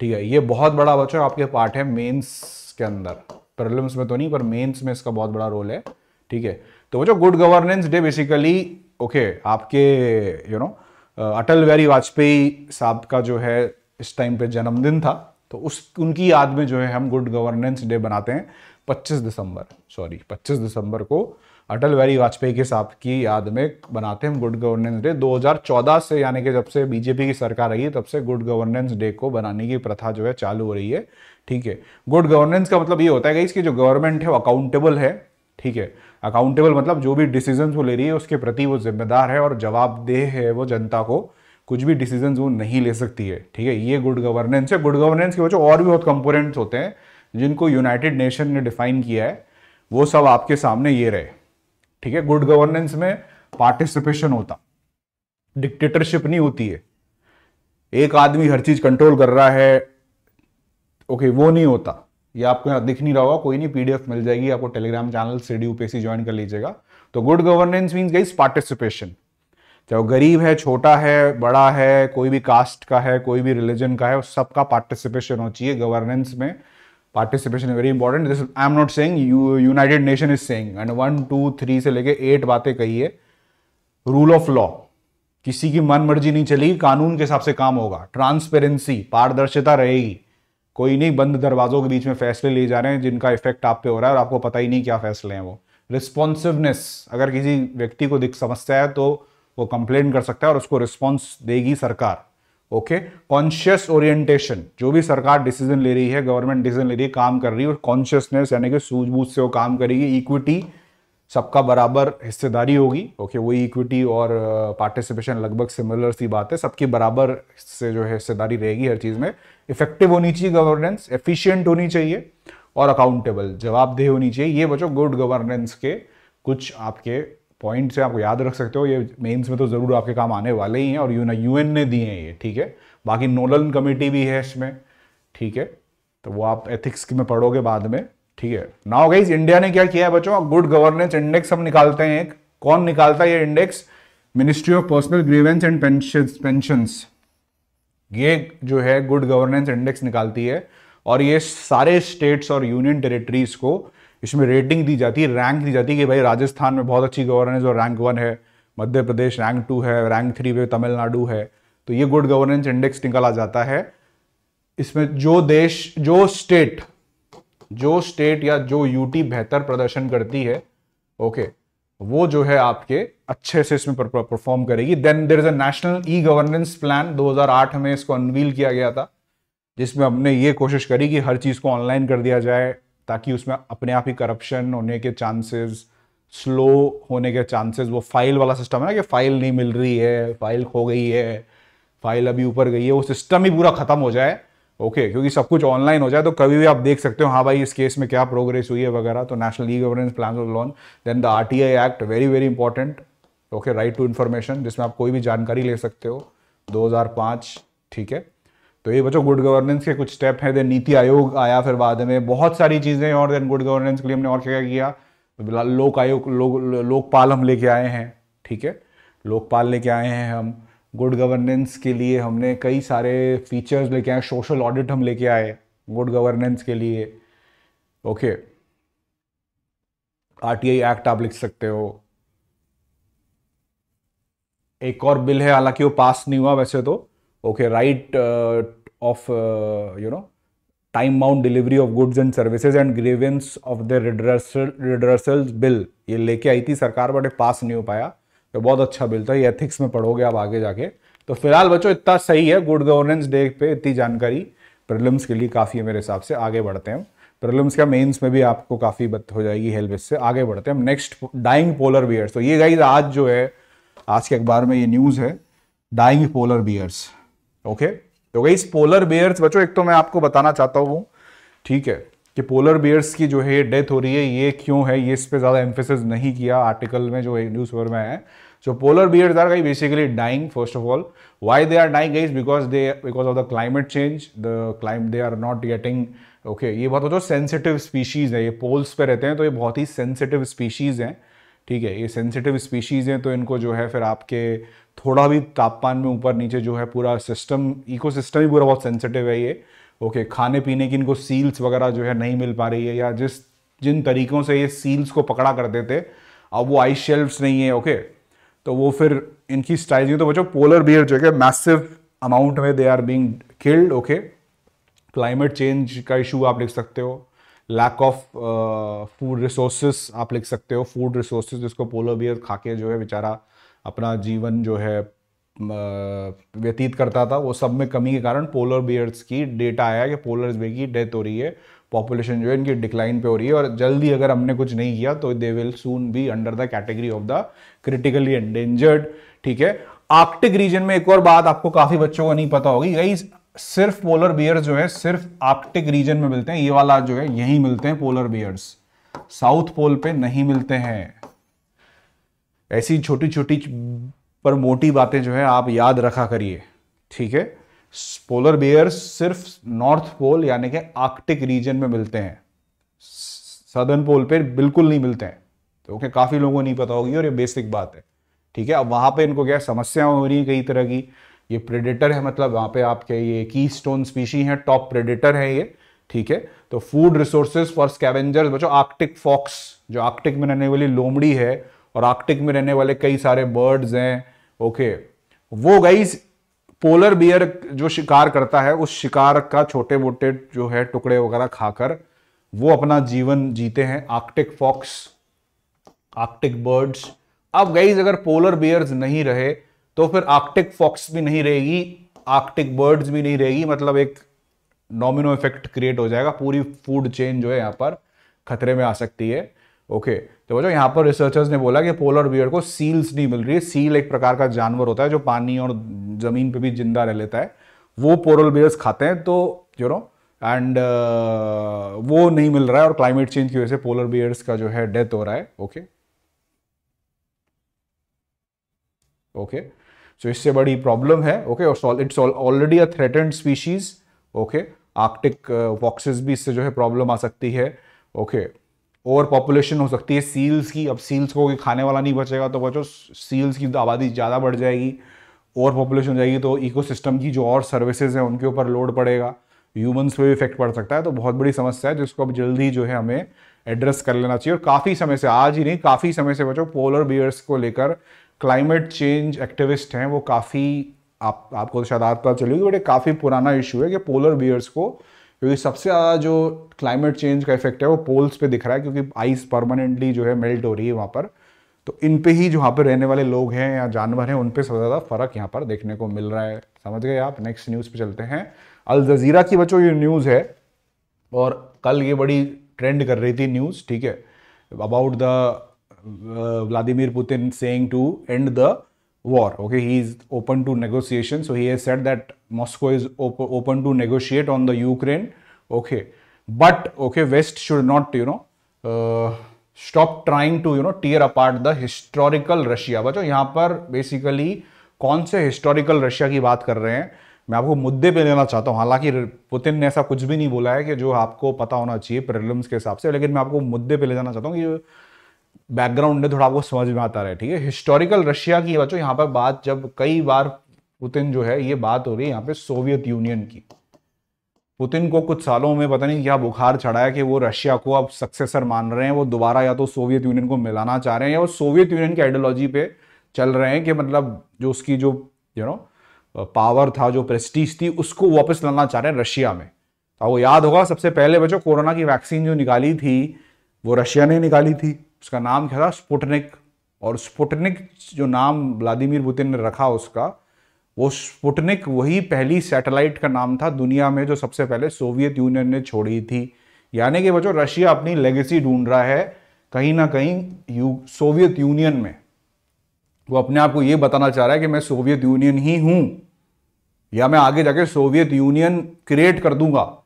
Speaker 1: ठीक है ये बहुत बड़ा बच्चों आपके part है mains के अंदर। प्रॉब्लम्स में तो नहीं पर मेंस में इसका बहुत बड़ा रोल है। ठीक है तो वो बच्चों good governance day basically okay आपके you you know Atal Bihari Vajpayee साहब का जो है, इस टाइम पे जन्मदिन था तो उस, उनकी याद में जो है हम गुड गवर्नेंस डे बनाते हैं 25 दिसंबर सॉरी 25 दिसंबर को अटल बिहारी वाजपेयी के साहब की याद में बनाते हैं हम गुड गवर्नेंस डे 2014 से, यानी कि जब से बीजेपी की सरकार आई है, तब से गुड गवर्नेंस डे को बनाने की प्रथा जो है चालू हो रही है, ठीक है। गुड गवर्नेंस का मतलब ये होता है कि इसकी जो गवर्नमेंट है वो अकाउंटेबल है, ठीक है। अकाउंटेबल मतलब जो भी डिसीज़न वो ले रही है, उसके प्रति वो जिम्मेदार है और जवाबदेह है वो जनता को, कुछ भी डिसीज़न वो नहीं ले सकती है, ठीक है? ये गुड गवर्नेंस है। गुड गवर्नेंस के वजह और भी बहुत कंपोनेंट्स होते हैं, जिनको यूनाइटेड नेशन ने डिफाइन किया है, वो सब आपके सामने ये रहे, ठीक है? गुड गवर्नेंस में पार्टिसिपेशन होता डिक्टेटरशिप नहीं होती है। एक आदमी हर चीज़ कंट्रोल कर रहा है ओके वो नहीं होता। ये आपको यहाँ दिख नहीं रहा होगा, कोई नहीं पीडीएफ मिल जाएगी, आपको Telegram channel C D UPC join कर लीजिएगा। तो गुड गवर्नेंस मीन्स गई पार्टिसिपेशन चाहे वो गरीब है, छोटा है, बड़ा है, कोई भी कास्ट का है, कोई भी रिलीजन का है सबका पार्टिसिपेशन होना चाहिए गवर्नेंस में। Participation very important this I am not saying United Nation is saying and one two three से लेके एट बातें कही है। रूल ऑफ़ लॉ किसी की मन मर्ज़ी नहीं चलेगी, कानून के हिसाब से काम होगा। ट्रांसपेरेंसी पारदर्शिता रहेगी। कोई नहीं बंद दरवाजों के बीच में फैसले लिए जा रहे हैं जिनका इफ़ेक्ट आप पे हो रहा है और आपको पता ही नहीं क्या फैसले हैं वो। रिस्पॉन्सिवनेस अगर किसी व्यक्ति को दिख समस्या है तो वो कंप्लेन कर सकता है और उसको रिस्पॉन्स देगी सरकार ओके कॉन्शियस ओरिएंटेशन जो भी सरकार डिसीज़न ले रही है गवर्नमेंट डिसीज़न ले रही है काम कर रही है कॉन्शियसनेस यानी कि सूझबूझ से वो काम करेगी इक्विटी सबका बराबर हिस्सेदारी होगी ओके okay, वही इक्विटी और पार्टिसिपेशन लगभग सिमिलर सी बात है सबकी बराबर से जो है हिस्सेदारी रहेगी हर चीज़ में। इफ़ेक्टिव होनी चाहिए गवर्नेंस एफिशिएंट होनी चाहिए और अकाउंटेबल जवाबदेह होनी चाहिए। ये बचो गुड गवर्नेंस के कुछ आपके पॉइंट से आपको याद रख सकते हो। ये मेंस में तो ज़रूर आपके काम आने वाले ही हैं और यू यूएन ने दिए हैं ये, ठीक है? बाकी नोलन कमेटी भी है इसमें, ठीक है? तो वो आप एथिक्स में पढ़ोगे बाद में, ठीक है? नाउ गाइज़ इंडिया ने क्या किया है बच्चों? गुड गवर्नेंस इंडेक्स हम निकालते हैं एक। कौन निकालता है ये index ministry of personnel grievance and pension ये जो है गुड गवर्नेंस इंडेक्स निकालती है और ये सारे स्टेट्स और यूनियन टेरिटरीज को इसमें रेटिंग दी जाती है रैंक दी जाती है कि भाई राजस्थान में बहुत अच्छी गवर्नेंस और रैंक वन है, मध्य प्रदेश रैंक टू है रैंक थ्री पे तमिलनाडु है। तो ये गुड गवर्नेंस इंडेक्स निकाला जाता है। इसमें जो देश, जो स्टेट जो स्टेट या जो यूटी बेहतर प्रदर्शन करती है ओके वो जो है आपके अच्छे से इसमें परफॉर्म करेगी. Then there is a national e governance plan 2008 में इसको अनवील किया गया था, जिसमें हमने ये कोशिश करी कि हर चीज़ को ऑनलाइन कर दिया जाए, ताकि उसमें अपने आप ही करप्शन होने के चांसेस स्लो होने के चांसेस वो फ़ाइल वाला सिस्टम है ना कि फ़ाइल नहीं मिल रही है फ़ाइल खो गई है फ़ाइल अभी ऊपर गई है, वो सिस्टम ही पूरा खत्म हो जाए ओके okay, क्योंकि सब कुछ ऑनलाइन हो जाए तो कभी भी आप देख सकते हो हाँ भाई इस केस में क्या प्रोग्रेस हुई है वगैरह। तो national e governance plan of launch then the RTI act very very important okay right to information जिसमें आप कोई भी जानकारी ले सकते हो। 2005 ठीक है? तो ये बच्चों गुड गवर्नेंस के कुछ स्टेप हैं देन नीति आयोग आया फिर बाद में। बहुत सारी चीज़ें और देन गुड गवर्नेंस के लिए हमने और क्या क्या किया? लोक आयोग लोक लोकपाल हम लेके आए हैं ठीक है? लोकपाल लेके आए हैं हम। गुड गवर्नेंस के लिए हमने कई सारे फीचर्स लेके आए सोशल ऑडिट हम लेके आए गुड गवर्नेंस के लिए। ओके आरटीआई एक्ट आप लिख सकते हो। एक और बिल है, हालाँकि वो पास नहीं हुआ वैसे तो। Okay right of you know time bound delivery of goods and services and grievance of the redressal bill ये लेके आई थी सरकार बट पास नहीं हो पाया। तो बहुत अच्छा बिल था, ये एथिक्स में पढ़ोगे आप आगे जाके। तो फ़िलहाल बच्चों, इतना सही है गुड गवर्नेंस डे पे इतनी जानकारी। प्रिलिम्स के लिए काफ़ी है मेरे हिसाब से, आगे बढ़ते हैं प्रिलिम्स का मेंस में भी आपको काफ़ी बत हो जाएगी हेल्प इससे, आगे बढ़ते हैं नेक्स्ट डाइंग पोलर बियर्स तो ये गाइज़ आज जो है, आज के अखबार में ये न्यूज़ है डाइंग पोलर बियर्स ओके तो गई पोलर बियर्स बच्चों, एक तो मैं आपको बताना चाहता हूँ, ठीक है, कि पोलर बियर्स की जो है डेथ हो रही है, ये क्यों है, ये इस पर ज़्यादा एम्फेसिस नहीं किया आर्टिकल में जो न्यूज़ पेपर में है। So polar bears are basically dying first of all. Why they are dying guys? Because they because of the climate change. The climate they are not getting okay okay, ये बहुत जो sensitive species है ये poles पे रहते हैं तो ये बहुत ही सेंसिटिव स्पीशीज़ हैं ठीक है ये सेंसिटिव स्पीशीज़ हैं तो इनको जो है फिर आपके थोड़ा भी तापमान में ऊपर नीचे जो है पूरा सिस्टम इकोसिस्टम ही पूरा बहुत सेंसिटिव है ये ओके okay, खाने पीने की इनको सील्स वगैरह जो है नहीं मिल पा रही है या जिस जिन तरीकों से ये सील्स को पकड़ा करते थे अब वो आइस शेल्फ्स नहीं है ओके तो वो फिर इनकी स्ट्रैटेजी तो बच्चों पोलर बियर जो है मैसिव अमाउंट में they are being killed okay climate change का इशू आप लिख सकते हो। लैक ऑफ़ फ़ूड रिसोर्सेस आप लिख सकते हो। फ़ूड रिसोर्सेज जिसको पोलर बियर खा के जो है बेचारा अपना जीवन जो है व्यतीत करता था, वो सब में कमी के कारण पोलर बियर्स की डेटा आया कि पोलर बियर की डेथ हो रही है। पॉपुलेशन जो है, इनकी डिक्लाइन पे हो रही है और जल्दी अगर हमने कुछ नहीं किया तो they will soon be under the category of the critically endangered ठीक है? आर्कटिक रीजन में एक और बात आपको काफ़ी बच्चों को नहीं पता होगी, यही सिर्फ़ पोलर बियर जो है, सिर्फ़ आर्कटिक रीजन में मिलते हैं, ये वाला जो है, यही मिलते हैं पोलर बियर्स साउथ पोल पे नहीं मिलते हैं. ऐसी छोटी छोटी पर मोटी बातें जो है, आप याद रखा करिए, ठीक है? पोलर बियर्स सिर्फ़ नॉर्थ पोल यानी कि आर्कटिक रीजन में मिलते हैं। सदर्न पोल पे बिल्कुल नहीं मिलते हैं। तो ओके, काफ़ी लोगों को नहीं पता होगी और ये बेसिक बात है। ठीक है, अब वहाँ पे इनको क्या समस्या हो रही है कई तरह की? ये प्रेडेटर है मतलब वहाँ पे आपके ये की स्टोन स्पीशी है टॉप प्रेडेटर है ये। ठीक है तो फ़ूड रिसोर्सेज फॉर स्कैवेंजर्स बच्चों आर्कटिक फॉक्स जो आर्कटिक में रहने वाली लोमड़ी है, और आर्कटिक में रहने वाले कई सारे बर्ड्स हैं। ओके, वो गाइस पोलर बियर जो शिकार करता है, उस शिकार का छोटे मोटे जो है टुकड़े वगैरह खाकर वो अपना जीवन जीते हैं। आर्कटिक फॉक्स आर्कटिक बर्ड्स अब गाइज़ अगर पोलर बियर्स नहीं रहे तो फिर आर्कटिक फॉक्स भी नहीं रहेगी आर्कटिक बर्ड्स भी नहीं रहेगी। मतलब एक नॉमिनो इफ़ेक्ट क्रिएट हो जाएगा। पूरी फ़ूड चेन जो है यहाँ पर खतरे में आ सकती है। ओके तो जो यहाँ पर रिसर्चर्स ने बोला कि पोलर बियर को सील्स नहीं मिल रही है। सील एक प्रकार का जानवर होता है जो पानी और ज़मीन पे भी ज़िंदा रह लेता है। वो पोलर बियर्स खाते हैं तो यू नो एंड वो नहीं मिल रहा है और क्लाइमेट चेंज की वजह से पोलर बियर्स का जो है डेथ हो रहा है। ओके ओके सो इससे बड़ी प्रॉब्लम है। ओके और it's already a threatened species okay Arctic foxes भी इससे जो है प्रॉब्लम आ सकती है। Okay okay. ओवर पॉपुलेशन हो सकती है सील्स की। अब सील्स को कोई खाने वाला नहीं बचेगा तो बचो सील्स की आबादी ज़्यादा बढ़ जाएगी ओवर पॉपुलेशन हो जाएगी तो इकोसिस्टम की जो और सर्विसेज़ हैं, उनके ऊपर लोड पड़ेगा। ह्यूमंस पे भी इफ़ेक्ट पड़ सकता है तो बहुत बड़ी समस्या है, जिसको अब जल्दी जो है हमें एड्रेस कर लेना चाहिए। और काफ़ी समय से, आज ही नहीं, काफ़ी समय से बचो पोलर बियर्स को लेकर क्लाइमेट चेंज एक्टिविस्ट हैं, वो काफ़ी आप, आपको शायद आज पता चलेगी बट एक काफ़ी पुराना इशू है कि पोलर बियर्स को क्योंकि सबसे ज़्यादा जो क्लाइमेट चेंज का इफ़ेक्ट है वो पोल्स पे दिख रहा है, क्योंकि आइस परमानेंटली जो है मेल्ट हो रही है वहाँ पर। तो इन पे ही जो वहाँ पर रहने वाले लोग हैं या जानवर हैं, उन पर सबसे ज़्यादा फ़र्क यहाँ पर देखने को मिल रहा है। समझ गए आप? नेक्स्ट न्यूज़ पे चलते हैं। अल जजीरा की बच्चों ये न्यूज़ है। और कल ये बड़ी ट्रेंड कर रही थी न्यूज़ ठीक है? About the Vladimir Putin saying to end the war. Okay, he is open to negotiation. So he has said that Moscow is op open to negotiate on the Ukraine. Okay, but okay, West should not you know uh, stop trying to you know tear apart the historical Russia. बच्चों यहाँ पर basically कौन से historical Russia की बात कर रहे हैं मैं आपको मुद्दे पे लेना चाहता हूँ हालाँकि पुतिन ने ऐसा कुछ भी नहीं बोला है कि जो आपको पता होना चाहिए प्रिलिम्स के हिसाब से लेकिन मैं आपको मुद्दे पे ले जाना चाहता हूँ कि बैकग्राउंड है थोड़ा आपको समझ में आता रहे, ठीक है? हिस्टोरिकल रशिया की बच्चों, यहाँ पर बात जब कई बार पुतिन जो है, ये बात हो रही है यहाँ पे सोवियत यूनियन की। पुतिन को कुछ सालों में पता नहीं क्या बुखार चढ़ा है कि वो रशिया को अब सक्सेसर मान रहे हैं, वो दोबारा या तो सोवियत यूनियन को मिलाना चाह रहे हैं या वो सोवियत यूनियन की आइडियोलॉजी पे चल रहे हैं कि मतलब जो उसकी जो यू नो पावर था, जो प्रेस्टीज थी, उसको वापस लाना चाह रहे हैं रशिया में। तो वो याद होगा, सबसे पहले बच्चों, कोरोना की वैक्सीन जो निकाली थी, वो रशिया ने निकाली थी। उसका नाम क्या था? स्पुटनिक। और स्पुटनिक जो नाम व्लादिमीर पुतिन ने रखा उसका, वो स्पुटनिक वही पहली सैटेलाइट का नाम था दुनिया में जो सबसे पहले सोवियत यूनियन ने छोड़ी थी। यानी कि बच्चों, रशिया अपनी लेगेसी ढूंढ रहा है कहीं ना कहीं यू, सोवियत यूनियन में। वो अपने आप को ये बताना चाह रहा है कि मैं सोवियत यूनियन ही हूँ या मैं आगे जाके सोवियत यूनियन क्रिएट कर दूँगा।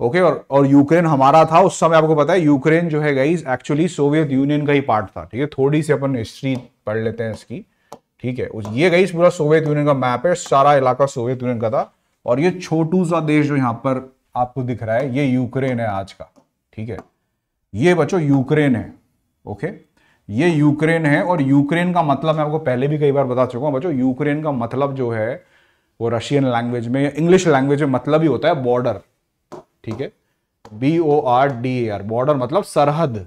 Speaker 1: ओके और और यूक्रेन हमारा था, उस समय आपको पता है यूक्रेन जो है गाइस एक्चुअली सोवियत यूनियन का ही पार्ट था, ठीक है? थोड़ी सी अपन हिस्ट्री पढ़ लेते हैं इसकी, ठीक है? उस, ये गाइस पूरा सोवियत यूनियन का मैप है, सारा इलाका सोवियत यूनियन का था, और ये छोटू सा देश जो यहाँ पर आपको दिख रहा है, ये यूक्रेन है आज का, ठीक है? ये बच्चों यूक्रेन है ओके ये यूक्रेन है, और यूक्रेन का मतलब मैं आपको पहले भी कई बार बता चुका हूँ, बच्चों यूक्रेन का मतलब जो है, वो रशियन लैंग्वेज में या इंग्लिश लैंग्वेज में मतलब ही होता है बॉर्डर ठीक है? B O R D A R border मतलब सरहद।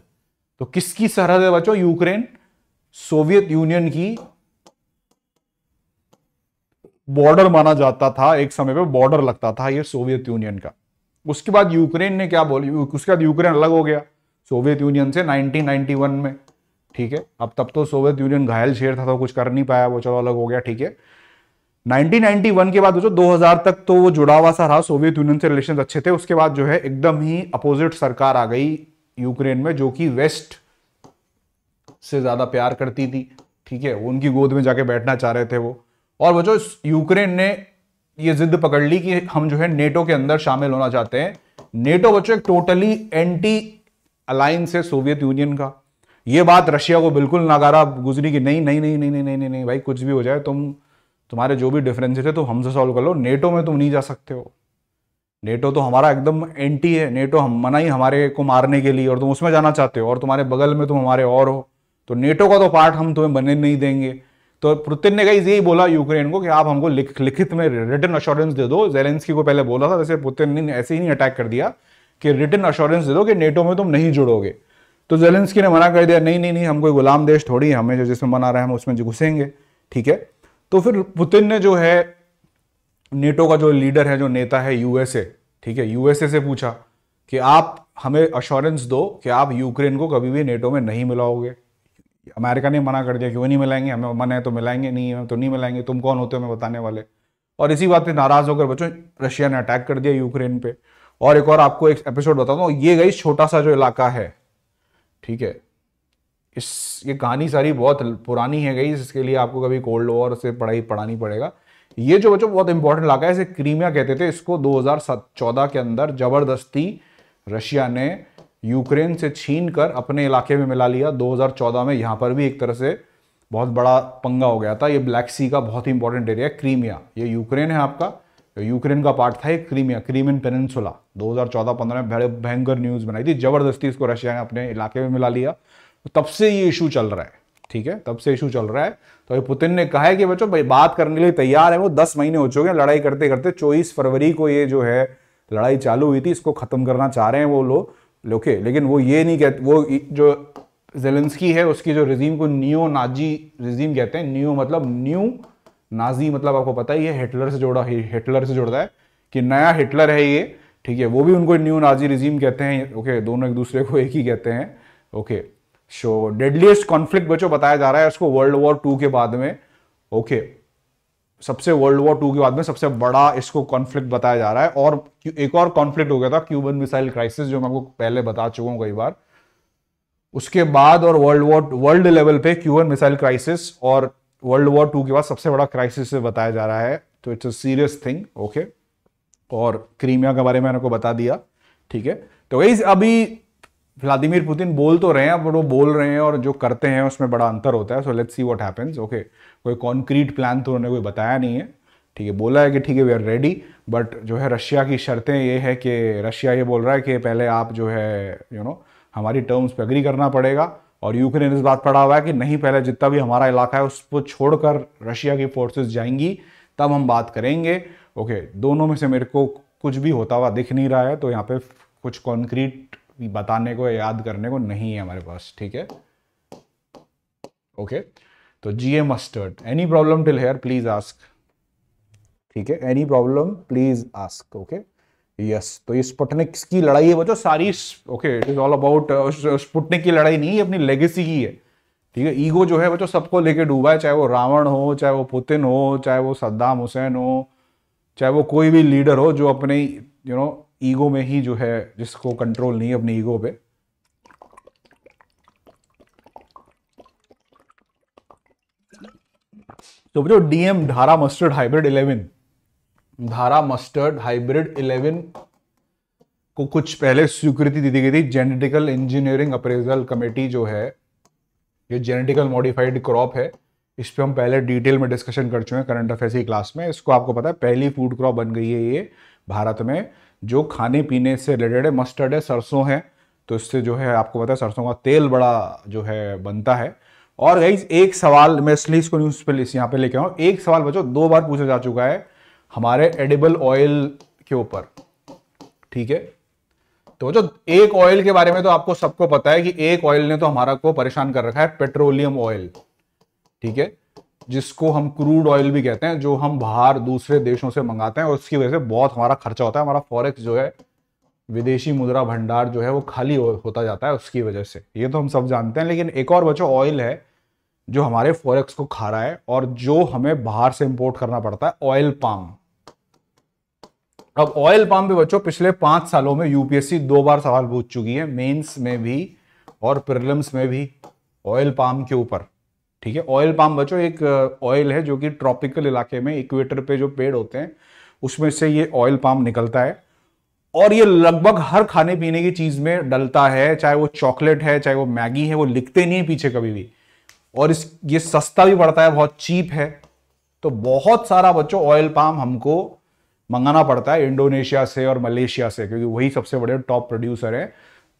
Speaker 1: तो किसकी सरहद है बच्चों? यूक्रेन, सोवियत यूनियन की बॉर्डर माना जाता था, एक समय पे बॉर्डर लगता था ये सोवियत यूनियन का। उसके बाद यूक्रेन ने क्या बोली? उसके बाद यूक्रेन अलग हो गया, सोवियत यूनियन से 1991 में, ठीक है? अब तब तो सोवियत यूनियन घायल शेर था तो कुछ कर नहीं पाया, वो चलो अलग हो गया, ठीक है? 1991 के बाद जो 2000 तक तो वो जुड़ा हुआ सा रहा। सोवियत यूनियन से रिलेशन अच्छे थे। उसके बाद जो है, एकदम ही अपोजिट सरकार आ गई यूक्रेन में, जो कि वेस्ट से ज़्यादा प्यार करती थी। ठीक है उनकी गोद में जाके बैठना चाह रहे थे वो। और वो जो यूक्रेन ने ये जिद पकड़ ली कि हम जो है नेटो के अंदर शामिल होना चाहते हैं। नेटो बच्चों, एक टोटली एंटी अलायंस है सोवियत यूनियन का। ये बात रशिया को बिल्कुल नागारा गुजरी कि नहीं नहीं नहीं नहीं नहीं नहीं नहीं, भाई, कुछ भी हो जाए, तुम तुम्हारे जो भी डिफरेंसेस है तो हमसे सॉल्व कर लो। नेटो में तुम नहीं जा सकते हो। नेटो तो हमारा एकदम एंटी है। नेटो हम मना ही हमारे को मारने के लिए और तुम उसमें जाना चाहते हो और तुम्हारे बगल में तुम हमारे और हो। तो नेटो का तो पार्ट हम तुम्हें बनने नहीं देंगे। तो पुतिन ने कहीं यही बोला यूक्रेन को कि आप हमको लिख, लिखित में रिटर्न अश्योरेंस दे दो। जेलेंस्की को पहले बोला था वैसे पुतिन ने ऐसे ही नहीं अटैक कर दिया कि रिटर्न अश्योरेंस दे दो कि नेटो में तुम नहीं जुड़ोगे। तो जेलेंस्की ने मना कर दिया नहीं नहीं नहीं हम कोई गुलाम देश थोड़ी हमें जो जिसमें मना रहे हैं हम उसमें घुसेंगे। ठीक है? तो फिर पुतिन ने जो है, नेटो का जो लीडर है, जो नेता है यूएसए, ठीक है, यूएसए से पूछा कि आप हमें अश्योरेंस दो कि आप यूक्रेन को कभी भी नेटो में नहीं मिलाओगे। अमेरिका ने मना कर दिया, क्यों नहीं मिलाएँगे? हमें मन है तो मिलाएँगे, नहीं है तो नहीं मिलाएँगे, तुम कौन होते हो हमें बताने वाले? और इसी बात पे नाराज़ होकर बच्चों, रशिया ने अटैक कर दिया यूक्रेन पे। और एक और आपको एक एपिसोड बताता हूँ, ये गई छोटा सा जो इलाका है, ठीक है इस, ये कहानी सारी बहुत पुरानी है गई, इसके लिए आपको कभी कोल्ड वॉर से पढ़ाई, पढ़ानी पड़ेगा। ये जो बच्चों, बहुत इंपॉर्टेंट इलाका है, इसे क्रीमिया कहते थे। इसको 2014 के अंदर ज़बरदस्ती रशिया ने यूक्रेन से छीन कर अपने इलाके में मिला लिया। 2014 में यहाँ पर भी एक तरह से बहुत बड़ा पंगा हो गया था। ये ब्लैक सी का बहुत ही इंपॉर्टेंट एरिया है, क्रीमिया। ये यूक्रेन है आपका। यूक्रेन का पार्ट था ये क्रीमिया, क्रीमियन पेनिनसुला। 2014-15 में भयंकर न्यूज़ बनाई थी। ज़बरदस्ती इसको रशिया ने अपने इलाके में मिला लिया। तब से ये इशू चल रहा है, ठीक है? तब से इशू चल रहा है। तो ये पुतिन ने कहा है कि बच्चों बात करने के लिए तैयार है वो। दस महीने हो चुके हैं लड़ाई करते करते चौबीस फरवरी को ये जो है लड़ाई चालू हुई थी, इसको खत्म करना चाह रहे हैं वो लोग। ओके लेकिन वो ये नहीं कहते, वो जो जेलेंस्की है, उसकी जो रिजीम को न्यू नाजी रिजीम कहते हैं। न्यू मतलब न्यू नाजी मतलब आपको पता ही है हिटलर से जोड़ा हिटलर से जुड़ता है कि नया हिटलर है ये, ठीक है? वो भी उनको न्यू नाजी रिजीम कहते हैं। ओके, दोनों एक दूसरे को एक ही कहते हैं। ओके सो डेडलीस्ट कॉन्फ्लिक्ट बच्चों बताया जा रहा है उसको वर्ल्ड वॉर टू के बाद में। ओके okay, सबसे वर्ल्ड वॉर टू के बाद में सबसे बड़ा इसको कॉन्फ्लिक्ट बताया जा रहा है। और एक और कॉन्फ्लिक्ट हो गया था क्यूबन मिसाइल क्राइसिस जो मैं आपको पहले बता चुका हूँ कई बार। उसके बाद और वर्ल्ड वॉर वर्ल्ड लेवल पे क्यूबन मिसाइल क्राइसिस और वर्ल्ड वॉर टू के बाद सबसे बड़ा क्राइसिस बताया जा रहा है। तो it's a serious thing okay और क्रीमिया के बारे में मैंने को बता दिया ठीक है? तो वही अभी व्लादिमीर पुतिन बोल तो रहे हैं पर वो बोल रहे हैं और जो करते हैं उसमें बड़ा अंतर होता है। So let's see what happens okay कोई कॉन्क्रीट प्लान तो उन्होंने कोई बताया नहीं है। ठीक है बोला है कि ठीक है वी आर रेडी बट जो है रशिया की शर्तें ये है कि रशिया ये बोल रहा है कि पहले आप जो है यू you नो know, हमारी टर्म्स पे अग्री करना पड़ेगा और यूक्रेन इस बात पड़ा हुआ है कि नहीं पहले जितना भी हमारा इलाका है उसको छोड़कर रशिया की फोर्सेस जाएँगी तब हम बात करेंगे। ओके दोनों में से मेरे को कुछ भी होता हुआ दिख नहीं रहा है तो यहाँ पे कुछ कॉन्क्रीट बताने को, याद करने को नहीं है हमारे पास, ठीक है? ओके तो G A mustard any problem till here please ask ठीक है? Any problem please ask okay yes तो ये स्पुटनिक की लड़ाई है, वो जो सारी okay it is all about Sputnik की लड़ाई नहीं है अपनी लेगेसी की है। ठीक है? ईगो जो है, वो जो सबको लेके डूबा है, चाहे वो रावण हो, चाहे वो पुतिन हो, चाहे वो सद्दाम हुसैन हो, चाहे वो कोई भी लीडर हो जो अपने यू नो ईगो में ही जो है, जिसको कंट्रोल नहीं है अपनी ईगो पे। तो जो डीएम धारा मस्टर्ड हाइब्रिड 11 धारा मस्टर्ड हाइब्रिड 11 को कुछ पहले स्वीकृति दी गई थी। जेनेटिकल इंजीनियरिंग अप्रेजल कमेटी जो है, ये जेनेटिकल मॉडिफाइड क्रॉप है। इस पर हम पहले डिटेल में डिस्कशन कर चुके हैं करंट अफेयर्स की क्लास में। इसको आपको पता है, पहली फ़ूड क्रॉप बन गई है ये भारत में। जो खाने पीने से रिलेटेड है मस्टर्ड है, सरसों है तो इससे जो है आपको पता है सरसों का तेल बड़ा जो है बनता है। और गई एक सवाल मैं इसलिए इसको न्यूज़ पे यहाँ पे लेके आऊँ एक सवाल बचो दो बार पूछा जा चुका है हमारे एडिबल ऑयल के ऊपर। ठीक है? तो जो एक ऑयल के बारे में तो आपको सबको पता है कि एक ऑयल ने तो हमारा को परेशान कर रखा है पेट्रोलियम ऑयल ठीक है? जिसको हम क्रूड ऑयल भी कहते हैं, जो हम बाहर दूसरे देशों से मंगाते हैं और उसकी वजह से बहुत हमारा खर्चा होता है, हमारा फॉरेक्स जो है, विदेशी मुद्रा भंडार जो है वो खाली होता जाता है उसकी वजह से। ये तो हम सब जानते हैं, लेकिन एक और बचो ऑयल है, जो हमारे फॉरेक्स को खा रहा है और जो हमें बाहर से इंपोर्ट करना पड़ता है ऑयल पाम अब ऑयल पाम पे बच्चों पिछले पाँच सालों में यूपीएससी दो बार सवाल पूछ चुकी है मेंस में भी और प्रिलिम्स में भी ऑयल पाम के ऊपर। ठीक है ऑयल पाम बच्चों एक ऑयल है जो कि ट्रॉपिकल इलाके में इक्वेटर पे जो पेड़ होते हैं, उसमें से ये ऑयल पाम निकलता है। और ये लगभग हर खाने पीने की चीज़ में डलता है, चाहे वो चॉकलेट है, चाहे वो मैगी है, वो लिखते नहीं है पीछे कभी भी। और इस, ये सस्ता भी पड़ता है, बहुत चीप है। तो बहुत सारा बच्चों ऑयल पाम हमको मंगाना पड़ता है इंडोनेशिया से और मलेशिया से, क्योंकि वही सबसे बड़े टॉप प्रोड्यूसर है।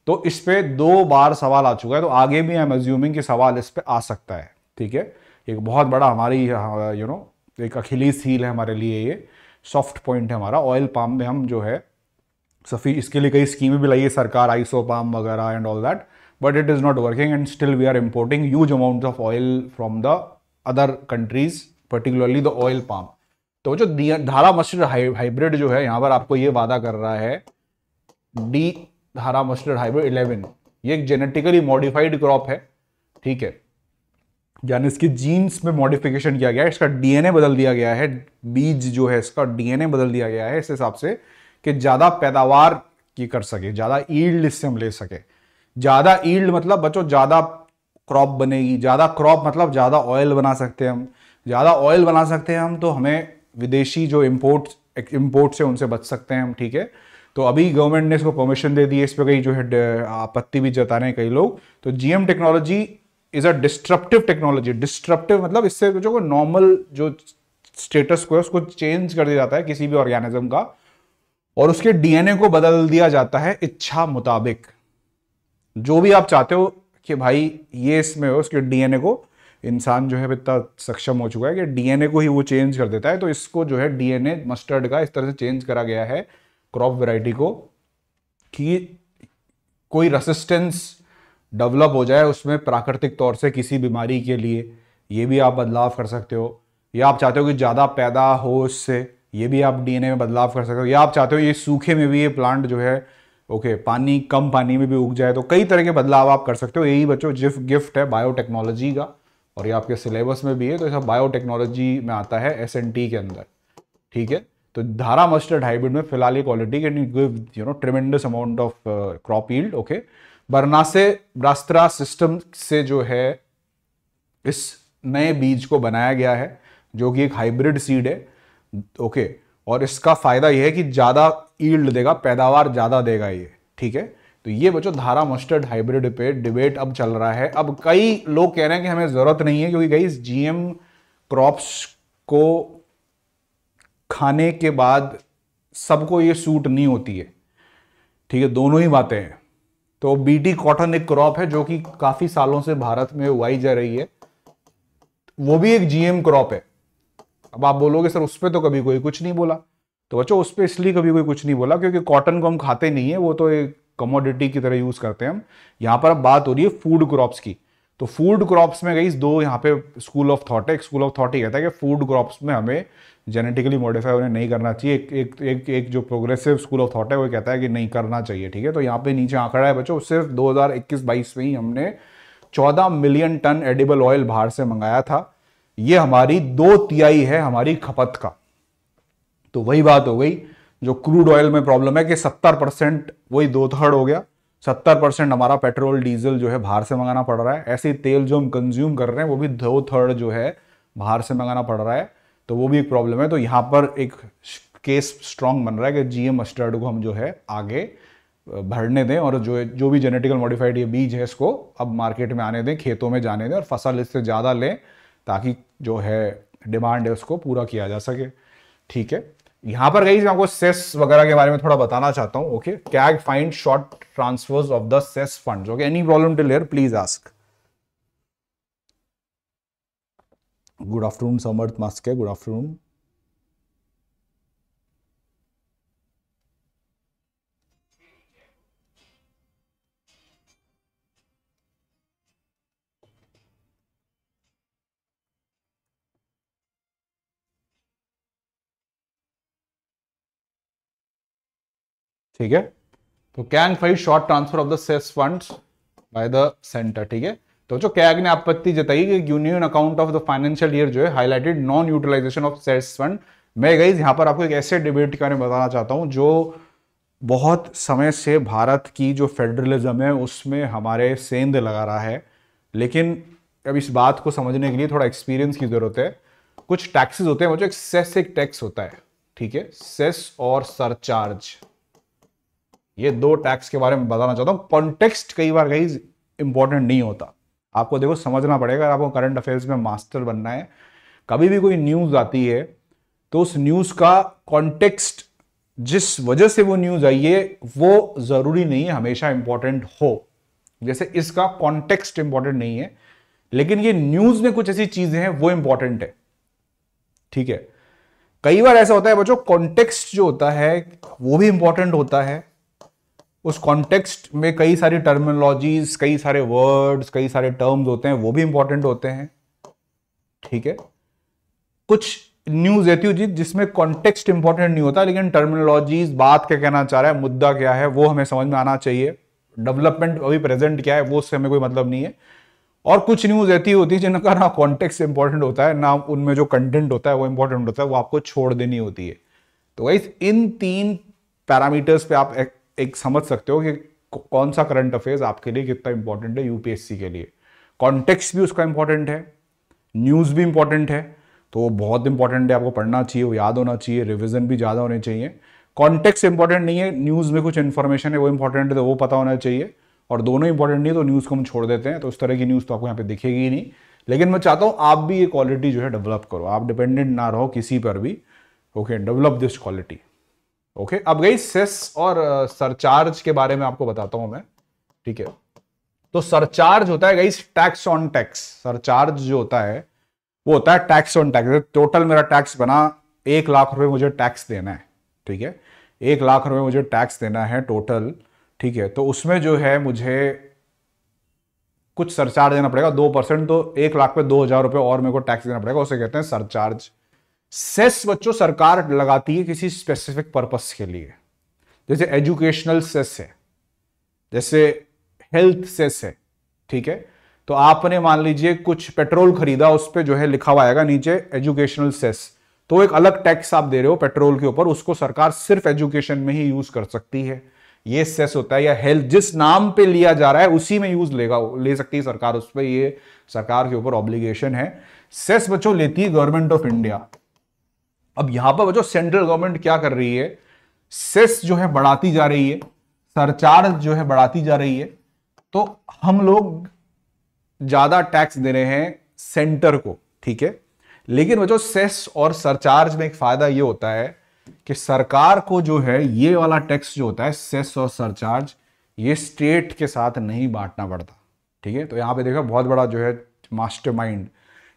Speaker 1: तो इस पे दो बार सवाल आ चुका है तो आगे भी आई एम एज्यूमिंग कि सवाल इस पे आ सकता है। ठीक है? एक बहुत बड़ा हमारी, यू नो, एक अखिली सील है हमारे लिए ये सॉफ्ट पॉइंट है हमारा ऑयल पाम में हम जो है, सफी, इसके लिए कई स्कीमें भी लाई है, सरकार आइसो पाम वगैरह and all that but it is not working and still we are importing huge amount of oil from the other countries particularly the oil palm तो जो धारा मस्टर्ड हाइब्रिड जो है, यहाँ पर आपको ये वादा कर रहा है डी धारा मस्टर्ड हाइब्रिड इलेवन ये एक जेनेटिकली मॉडिफाइड क्रॉप है, ठीक है? यानी इसकी जीन्स में मॉडिफिकेशन किया गया है, इसका डीएनए बदल दिया गया है, बीज जो है इसका डीएनए बदल दिया गया है इस हिसाब से कि ज़्यादा पैदावार की कर सके, ज़्यादा ईल्ड इससे हम ले सके। ज़्यादा ईल्ड मतलब बच्चों, ज़्यादा क्रॉप बनेगी, ज़्यादा क्रॉप मतलब ज़्यादा ऑयल बना सकते हैं हम। ज़्यादा ऑयल बना सकते हैं हम तो हमें विदेशी जो इम्पोर्ट इम्पोर्ट से उनसे बच सकते हैं हम, ठीक है? तो अभी गवर्नमेंट ने इसको परमिशन दे दी है, इस पर कई जो है आपत्ति भी जता रहे हैं कई लोग। तो GM technology is a disruptive technology disruptive मतलब इससे जो नॉर्मल जो स्टेटस को है, उसको चेंज कर दिया जाता है किसी भी ऑर्गेनिज्म का और उसके डीएनए को बदल दिया जाता है इच्छा मुताबिक। जो भी आप चाहते हो कि भाई ये इसमें हो, उसके डीएनए को, इंसान जो है इतना सक्षम हो चुका है कि डीएनए को ही वो चेंज कर देता है तो इसको जो है डीएनए मस्टर्ड का इस तरह से चेंज करा गया है क्रॉप वैरायटी को कि कोई रेसिस्टेंस डेवलप हो जाए उसमें प्राकृतिक तौर से किसी बीमारी के लिए, ये भी आप बदलाव कर सकते हो। या आप चाहते हो कि ज़्यादा पैदा हो उससे, ये भी आप डीएनए में बदलाव कर सकते हो। या आप चाहते हो ये सूखे में भी ये प्लांट जो है ओके पानी, कम पानी में भी उग जाए तो कई तरह के बदलाव आप कर सकते हो। यही बच्चों, जिफ, गिफ्ट है बायोटेक्नोलॉजी का, और ये आपके सिलेबस में भी है तो ये सब बायोटेक्नोलॉजी में आता है एसएनटी के अंदर, ठीक है? तो धारा मस्टर्ड हाइब्रिड में फ़िलहाल ये quality can give you no tremendous amount of crop yield okay बरनासे ब्रास्त्रा system से जो है, इस नए बीज को बनाया गया है, जो कि एक हाइब्रिड सीड है। ओके, और इसका फ़ायदा यह है कि ज़्यादा ईल्ड देगा, पैदावार ज़्यादा देगा ये, ठीक है? तो ये बच्चों, धारा मस्टर्ड हाइब्रिड पे डिबेट अब चल रहा है। अब कई लोग कह रहे हैं कि हमें ज़रूरत नहीं है, क्योंकि कई जीएम क्रॉप्स को खाने के बाद सबको ये सूट नहीं होती है, ठीक है? दोनों ही बातें हैं। तो बीटी कॉटन एक क्रॉप है जो कि काफ़ी सालों से भारत में उगाई जा रही है। वो भी एक जीएम क्रॉप है। अब आप बोलोगे, सर उस पर तो कभी कोई कुछ नहीं बोला। तो बच्चों उस पर इसलिए कभी कोई कुछ नहीं बोला क्योंकि कॉटन को हम खाते नहीं है। वो तो एक कमोडिटी की तरह यूज़ करते हैं हम। यहाँ पर अब बात हो रही है फ़ूड क्रॉप्स की। तो फ़ूड क्रॉप्स में गई दो यहाँ पे स्कूल ऑफ़ थॉट है। स्कूल ऑफ़ थॉट ही कहता है कि फ़ूड क्रॉप्स में हमें जेनेटिकली मॉडिफाई उन्हें नहीं करना चाहिए। एक एक एक, एक जो प्रोग्रेसिव स्कूल ऑफ़ थॉट है वो कहता है कि नहीं करना चाहिए ठीक है? तो यहाँ पे नीचे आंकड़ा है बच्चों सिर्फ़ 2021-22 में ही हमने 14 मिलियन टन एडिबल ऑयल बाहर से मंगाया था। ये हमारी दो तिहाई है हमारी खपत का। तो वही बात हो गई जो क्रूड ऑयल में प्रॉब्लम है कि सत्तर परसेंट वही दो थर्ड हो गया। सत्तर परसेंट हमारा पेट्रोल डीजल जो है बाहर से मंगाना पड़ रहा है। ऐसे तेल जो हम कंज्यूम कर रहे हैं वो भी दो थर्ड जो है बाहर से मंगाना पड़ रहा है। तो वो भी एक प्रॉब्लम है। तो यहाँ पर एक केस स्ट्रांग बन रहा है कि जीएम मस्टर्ड को हम जो है आगे भरने दें और जो जो भी जेनेटिकल मॉडिफाइड ये बीज है इसको अब मार्केट में आने दें, खेतों में जाने दें और फ़सल इससे ज़्यादा लें ताकि जो है डिमांड है उसको पूरा किया जा सके। ठीक है? यहाँ पर गई, मैं आपको सेस वगैरह के बारे में थोड़ा बताना चाहता हूँ। Okay CAG find short transverse of the cess fund okay any problem till here please ask good afternoon Samarth Maske, good afternoon. ठीक है? तो can fight short transfer of the cess funds by the centre ठीक है? तो जो CAG ने आपत्ति जताई कि union account of the financial year जो है highlighted non utilisation of cess fund मैं गई यहाँ पर आपको एक ऐसे डिबेट के बारे में बताना चाहता हूँ जो बहुत समय से भारत की जो फेडरलिज्म है, उसमें हमारे सेंध लगा रहा है। लेकिन अब इस बात को समझने के लिए थोड़ा एक्सपीरियंस की ज़रूरत है। कुछ टैक्सेस होते हैं, वो जो एक सेस एक टैक्स होता है, ठीक है? सेस और सरचार्ज ये दो टैक्स के बारे में बताना चाहता हूँ। कॉन्टेक्स्ट कई बार कहीं इंपॉर्टेंट नहीं होता। आपको देखो, समझना पड़ेगा, अगर आपको करंट अफेयर्स में मास्टर बनना है, कभी भी कोई न्यूज़ आती है तो उस न्यूज़ का कॉन्टेक्स्ट जिस वजह से वो न्यूज़ आई है, वो ज़रूरी नहीं है, हमेशा इंपॉर्टेंट हो। जैसे इसका कॉन्टेक्स्ट इंपॉर्टेंट नहीं है, लेकिन ये न्यूज़ में कुछ ऐसी चीज़ें हैं, वो इंपॉर्टेंट है। ठीक है? कई बार ऐसा होता है, बच्चों कॉन्टेक्स्ट जो होता है, वो भी इंपॉर्टेंट होता है। उस कॉन्टेक्स्ट में कई सारी टर्मिनोलॉजीज कई सारे वर्ड्स कई सारे टर्म्स होते हैं, वो भी इंपॉर्टेंट होते हैं। ठीक है? कुछ न्यूज़ ऐसी होती जिसमें कॉन्टेक्स्ट इंपॉर्टेंट नहीं होता, लेकिन टर्मिनोलॉजीज बात क्या कहना चाह रहा है, मुद्दा क्या है, वो हमें समझ में आना चाहिए। डेवलपमेंट अभी प्रेजेंट क्या है, वो उससे हमें कोई मतलब नहीं है। और कुछ न्यूज़ ऐसी होती है जिनका ना कॉन्टेक्स्ट इंपॉर्टेंट होता है, ना उनमें जो कंटेंट होता है, वो इंपॉर्टेंट होता है, वो आपको छोड़ देनी होती है। तो वही इन तीन पैरामीटर्स पे आप एक, समझ सकते हो कि कौन सा करंट अफेयर्स आपके लिए कितना इंपॉर्टेंट है यूपीएससी के लिए। कॉन्टेक्स्ट भी उसका इंपॉर्टेंट है न्यूज़ भी इंपॉर्टेंट है तो वो बहुत इंपॉर्टेंट है आपको पढ़ना चाहिए वो याद होना चाहिए रिविजन भी ज़्यादा होने चाहिए। कॉन्टेक्स्ट इंपॉर्टेंट नहीं है न्यूज़ में कुछ इन्फॉर्मेशन है वो इंपॉर्टेंट है तो वो पता होना चाहिए। और दोनों इंपॉर्टेंट नहीं है तो न्यूज़ को हम छोड़ देते हैं तो उस तरह की न्यूज़ तो आपको यहाँ पे दिखेगी ही नहीं। लेकिन मैं चाहता हूँ आप भी ये क्वालिटी जो है डेवलप करो आप डिपेंडेंट ना रहो किसी पर भी। Okay develop this quality okay अब गई सेस और सरचार्ज के बारे में आपको बताता हूँ मैं, ठीक है? तो सरचार्ज होता है, गई टैक्स ऑन टैक्स, सरचार्ज जो होता है, वो होता है टैक्स ऑन टैक्स। टोटल मेरा टैक्स बना, एक लाख रुपए मुझे टैक्स देना है, ठीक है? एक लाख रुपए मुझे टैक्स देना है टोटल, ठीक है? तो उसमें जो है मुझे कुछ सरचार्ज देना पड़ेगा, दो परसेंट तो एक लाख पे दो हज़ार रुपए और मेरे को टैक्स देना पड़ेगा, उसे कहते हैं सरचार्ज। सेस बच्चों सरकार लगाती है किसी स्पेसिफिक पर्पस के लिए। जैसे एजुकेशनल सेस है, जैसे हेल्थ सेस है, ठीक है? तो आपने मान लीजिए कुछ पेट्रोल खरीदा, उस पर जो है लिखा हुआ आएगा नीचे एजुकेशनल सेस। तो एक अलग टैक्स आप दे रहे हो पेट्रोल के ऊपर, उसको सरकार सिर्फ़ एजुकेशन में ही यूज़ कर सकती है। ये सेस होता है या हेल्थ जिस नाम पे लिया जा रहा है, उसी में यूज़ लेगा, ले सकती है सरकार उस पर ये सरकार के ऊपर ऑब्लिगेशन है। सेस बच्चों लेती है गवर्नमेंट ऑफ़ इंडिया अब यहाँ पर बच्चों सेंट्रल गवर्नमेंट क्या कर रही है? सेस जो है बढ़ाती जा रही है, सरचार्ज जो है बढ़ाती जा रही है। तो हम लोग ज़्यादा टैक्स दे रहे हैं सेंटर को, ठीक है? लेकिन बच्चों सेस और सरचार्ज में एक फ़ायदा ये होता है कि सरकार को जो है, ये वाला टैक्स जो होता है सेस और सरचार्ज, ये स्टेट के साथ नहीं बांटना पड़ता, ठीक है? तो यहाँ पे देखो, बहुत बड़ा जो है मास्टरमाइंड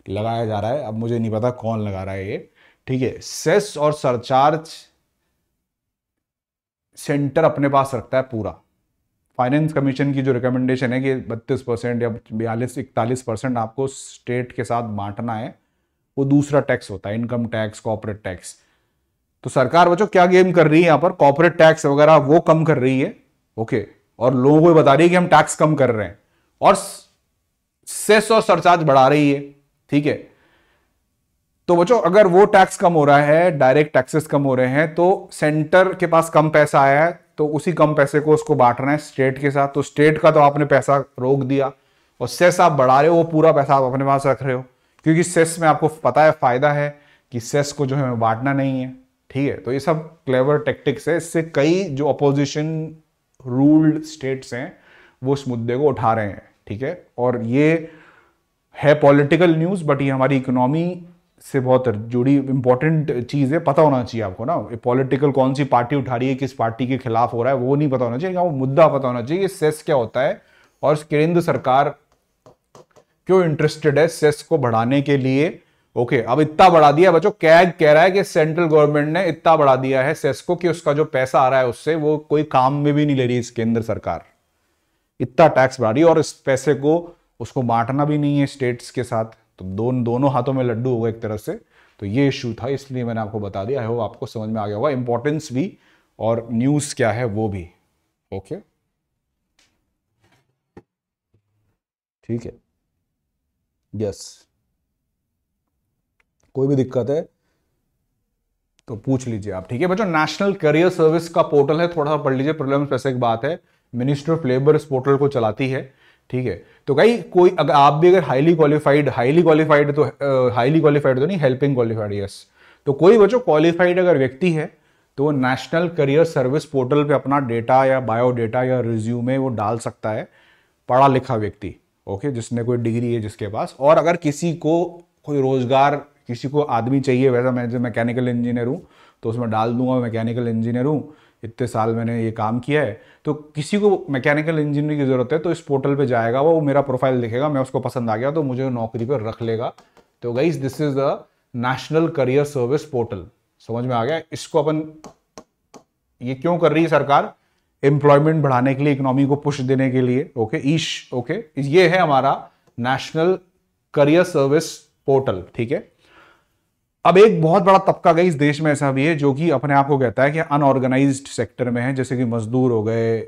Speaker 1: लगाया जा रहा है। अब मुझे नहीं पता कौन लगा रहा है ये। ठीक है, सेस और सरचार्ज सेंटर अपने पास रखता है पूरा। फाइनेंस कमीशन की जो रिकमेंडेशन है कि बत्तीस परसेंट या बयालीस, इकतालीस परसेंट आपको स्टेट के साथ बांटना है, वो दूसरा टैक्स होता है, इनकम टैक्स कॉपरेट टैक्स। तो सरकार बच्चों क्या गेम कर रही है यहाँ पर? कॉपोरेट टैक्स वगैरह वो कम कर रही है, ओके, और लोगों को बता रही है कि हम टैक्स कम कर रहे हैं, और सेस और सरचार्ज बढ़ा रही है, ठीक है। तो बच्चों, अगर वो टैक्स कम हो रहा है डायरेक्ट टैक्सेस कम हो रहे हैं तो सेंटर के पास कम पैसा आया है तो उसी कम पैसे को उसको बांटना है स्टेट के साथ। तो स्टेट का तो आपने पैसा रोक दिया और सेस आप बढ़ा रहे हो, वो पूरा पैसा आप अपने पास रख रहे हो। क्योंकि सेस में आपको पता है, फ़ायदा है कि सेस को जो है बांटना नहीं है, ठीक है? तो ये सब क्लेवर टेक्टिक्स है। इससे कई जो अपोजिशन रूल्ड स्टेट्स हैं, वो उस मुद्दे को उठा रहे हैं, ठीक है? और ये है पॉलिटिकल न्यूज़ बट ये हमारी इकोनॉमी से बहुत जुड़ी इंपॉर्टेंट चीज़ है पता होना चाहिए आपको ना। पॉलिटिकल कौन सी पार्टी उठा रही है, किस पार्टी के खिलाफ हो रहा है, वो नहीं पता होना चाहिए। वो मुद्दा पता होना चाहिए सेस क्या होता है और केंद्र सरकार क्यों इंटरेस्टेड है सेस को बढ़ाने के लिए। ओके अब इतना बढ़ा दिया बच्चों। कैग कह रहा है कि सेंट्रल गवर्नमेंट ने इतना बढ़ा दिया है सेस को कि उसका जो पैसा आ रहा है उससे वो कोई काम में भी नहीं ले रही इस केंद्र सरकार। इतना टैक्स बढ़ा रही है और इस पैसे को, उसको बांटना भी नहीं है स्टेट्स के साथ। तो दोनों दोनों हाथों में लड्डू होगा एक तरह से। तो ये इशू था, इसलिए मैंने आपको बता दिया। आई होप आपको समझ में आ गया होगा। इंपॉर्टेंस भी और न्यूज़ क्या है, वो भी। ओके ठीक है। यस कोई भी दिक्कत है तो पूछ लीजिए आप। ठीक है, बच्चों नेशनल करियर सर्विस का पोर्टल है, थोड़ा सा पढ़ लीजिए। प्रॉब्लम स्पेसिफिक बात है मिनिस्ट्री ऑफ़ लेबर इस पोर्टल को चलाती है। ठीक है? तो भाई कोई अगर आप भी अगर हाईली क्वालिफाइड हाईली क्वालिफाइड तो हाईली क्वालिफाइड तो नहीं हेल्पिंग क्वालिफाइड यस तो कोई बच्चों क्वालिफाइड अगर व्यक्ति है तो वो नेशनल करियर सर्विस पोर्टल पे अपना डेटा या बायोडेटा या रिज्यूमे वो डाल सकता है, पढ़ा लिखा व्यक्ति ओके जिसने कोई डिग्री है जिसके पास। और अगर किसी को कोई रोज़गार, किसी को आदमी चाहिए, वैसा मैं जो मैकेनिकल इंजीनियर हूँ तो उसमें डाल दूँगा मैकेनिकल इंजीनियर हूँ इतने साल मैंने ये काम किया है तो किसी को मैकेनिकल इंजीनियर की ज़रूरत है तो इस पोर्टल पे जाएगा, वो मेरा प्रोफ़ाइल देखेगा, मैं उसको पसंद आ गया तो मुझे नौकरी पर रख लेगा। तो guys this is the national career service portal समझ में आ गया? इसको अपन ये क्यों कर रही है सरकार? एम्प्लॉयमेंट बढ़ाने के लिए इकोनॉमी को पुश देने के लिए ओके ईश ओके ये है हमारा नेशनल करियर सर्विस पोर्टल ठीक है? अब एक बहुत बड़ा तबका गई इस देश में ऐसा भी है, जो कि अपने आप को कहता है कि अनऑर्गेनाइज सेक्टर में है, जैसे कि मजदूर हो गए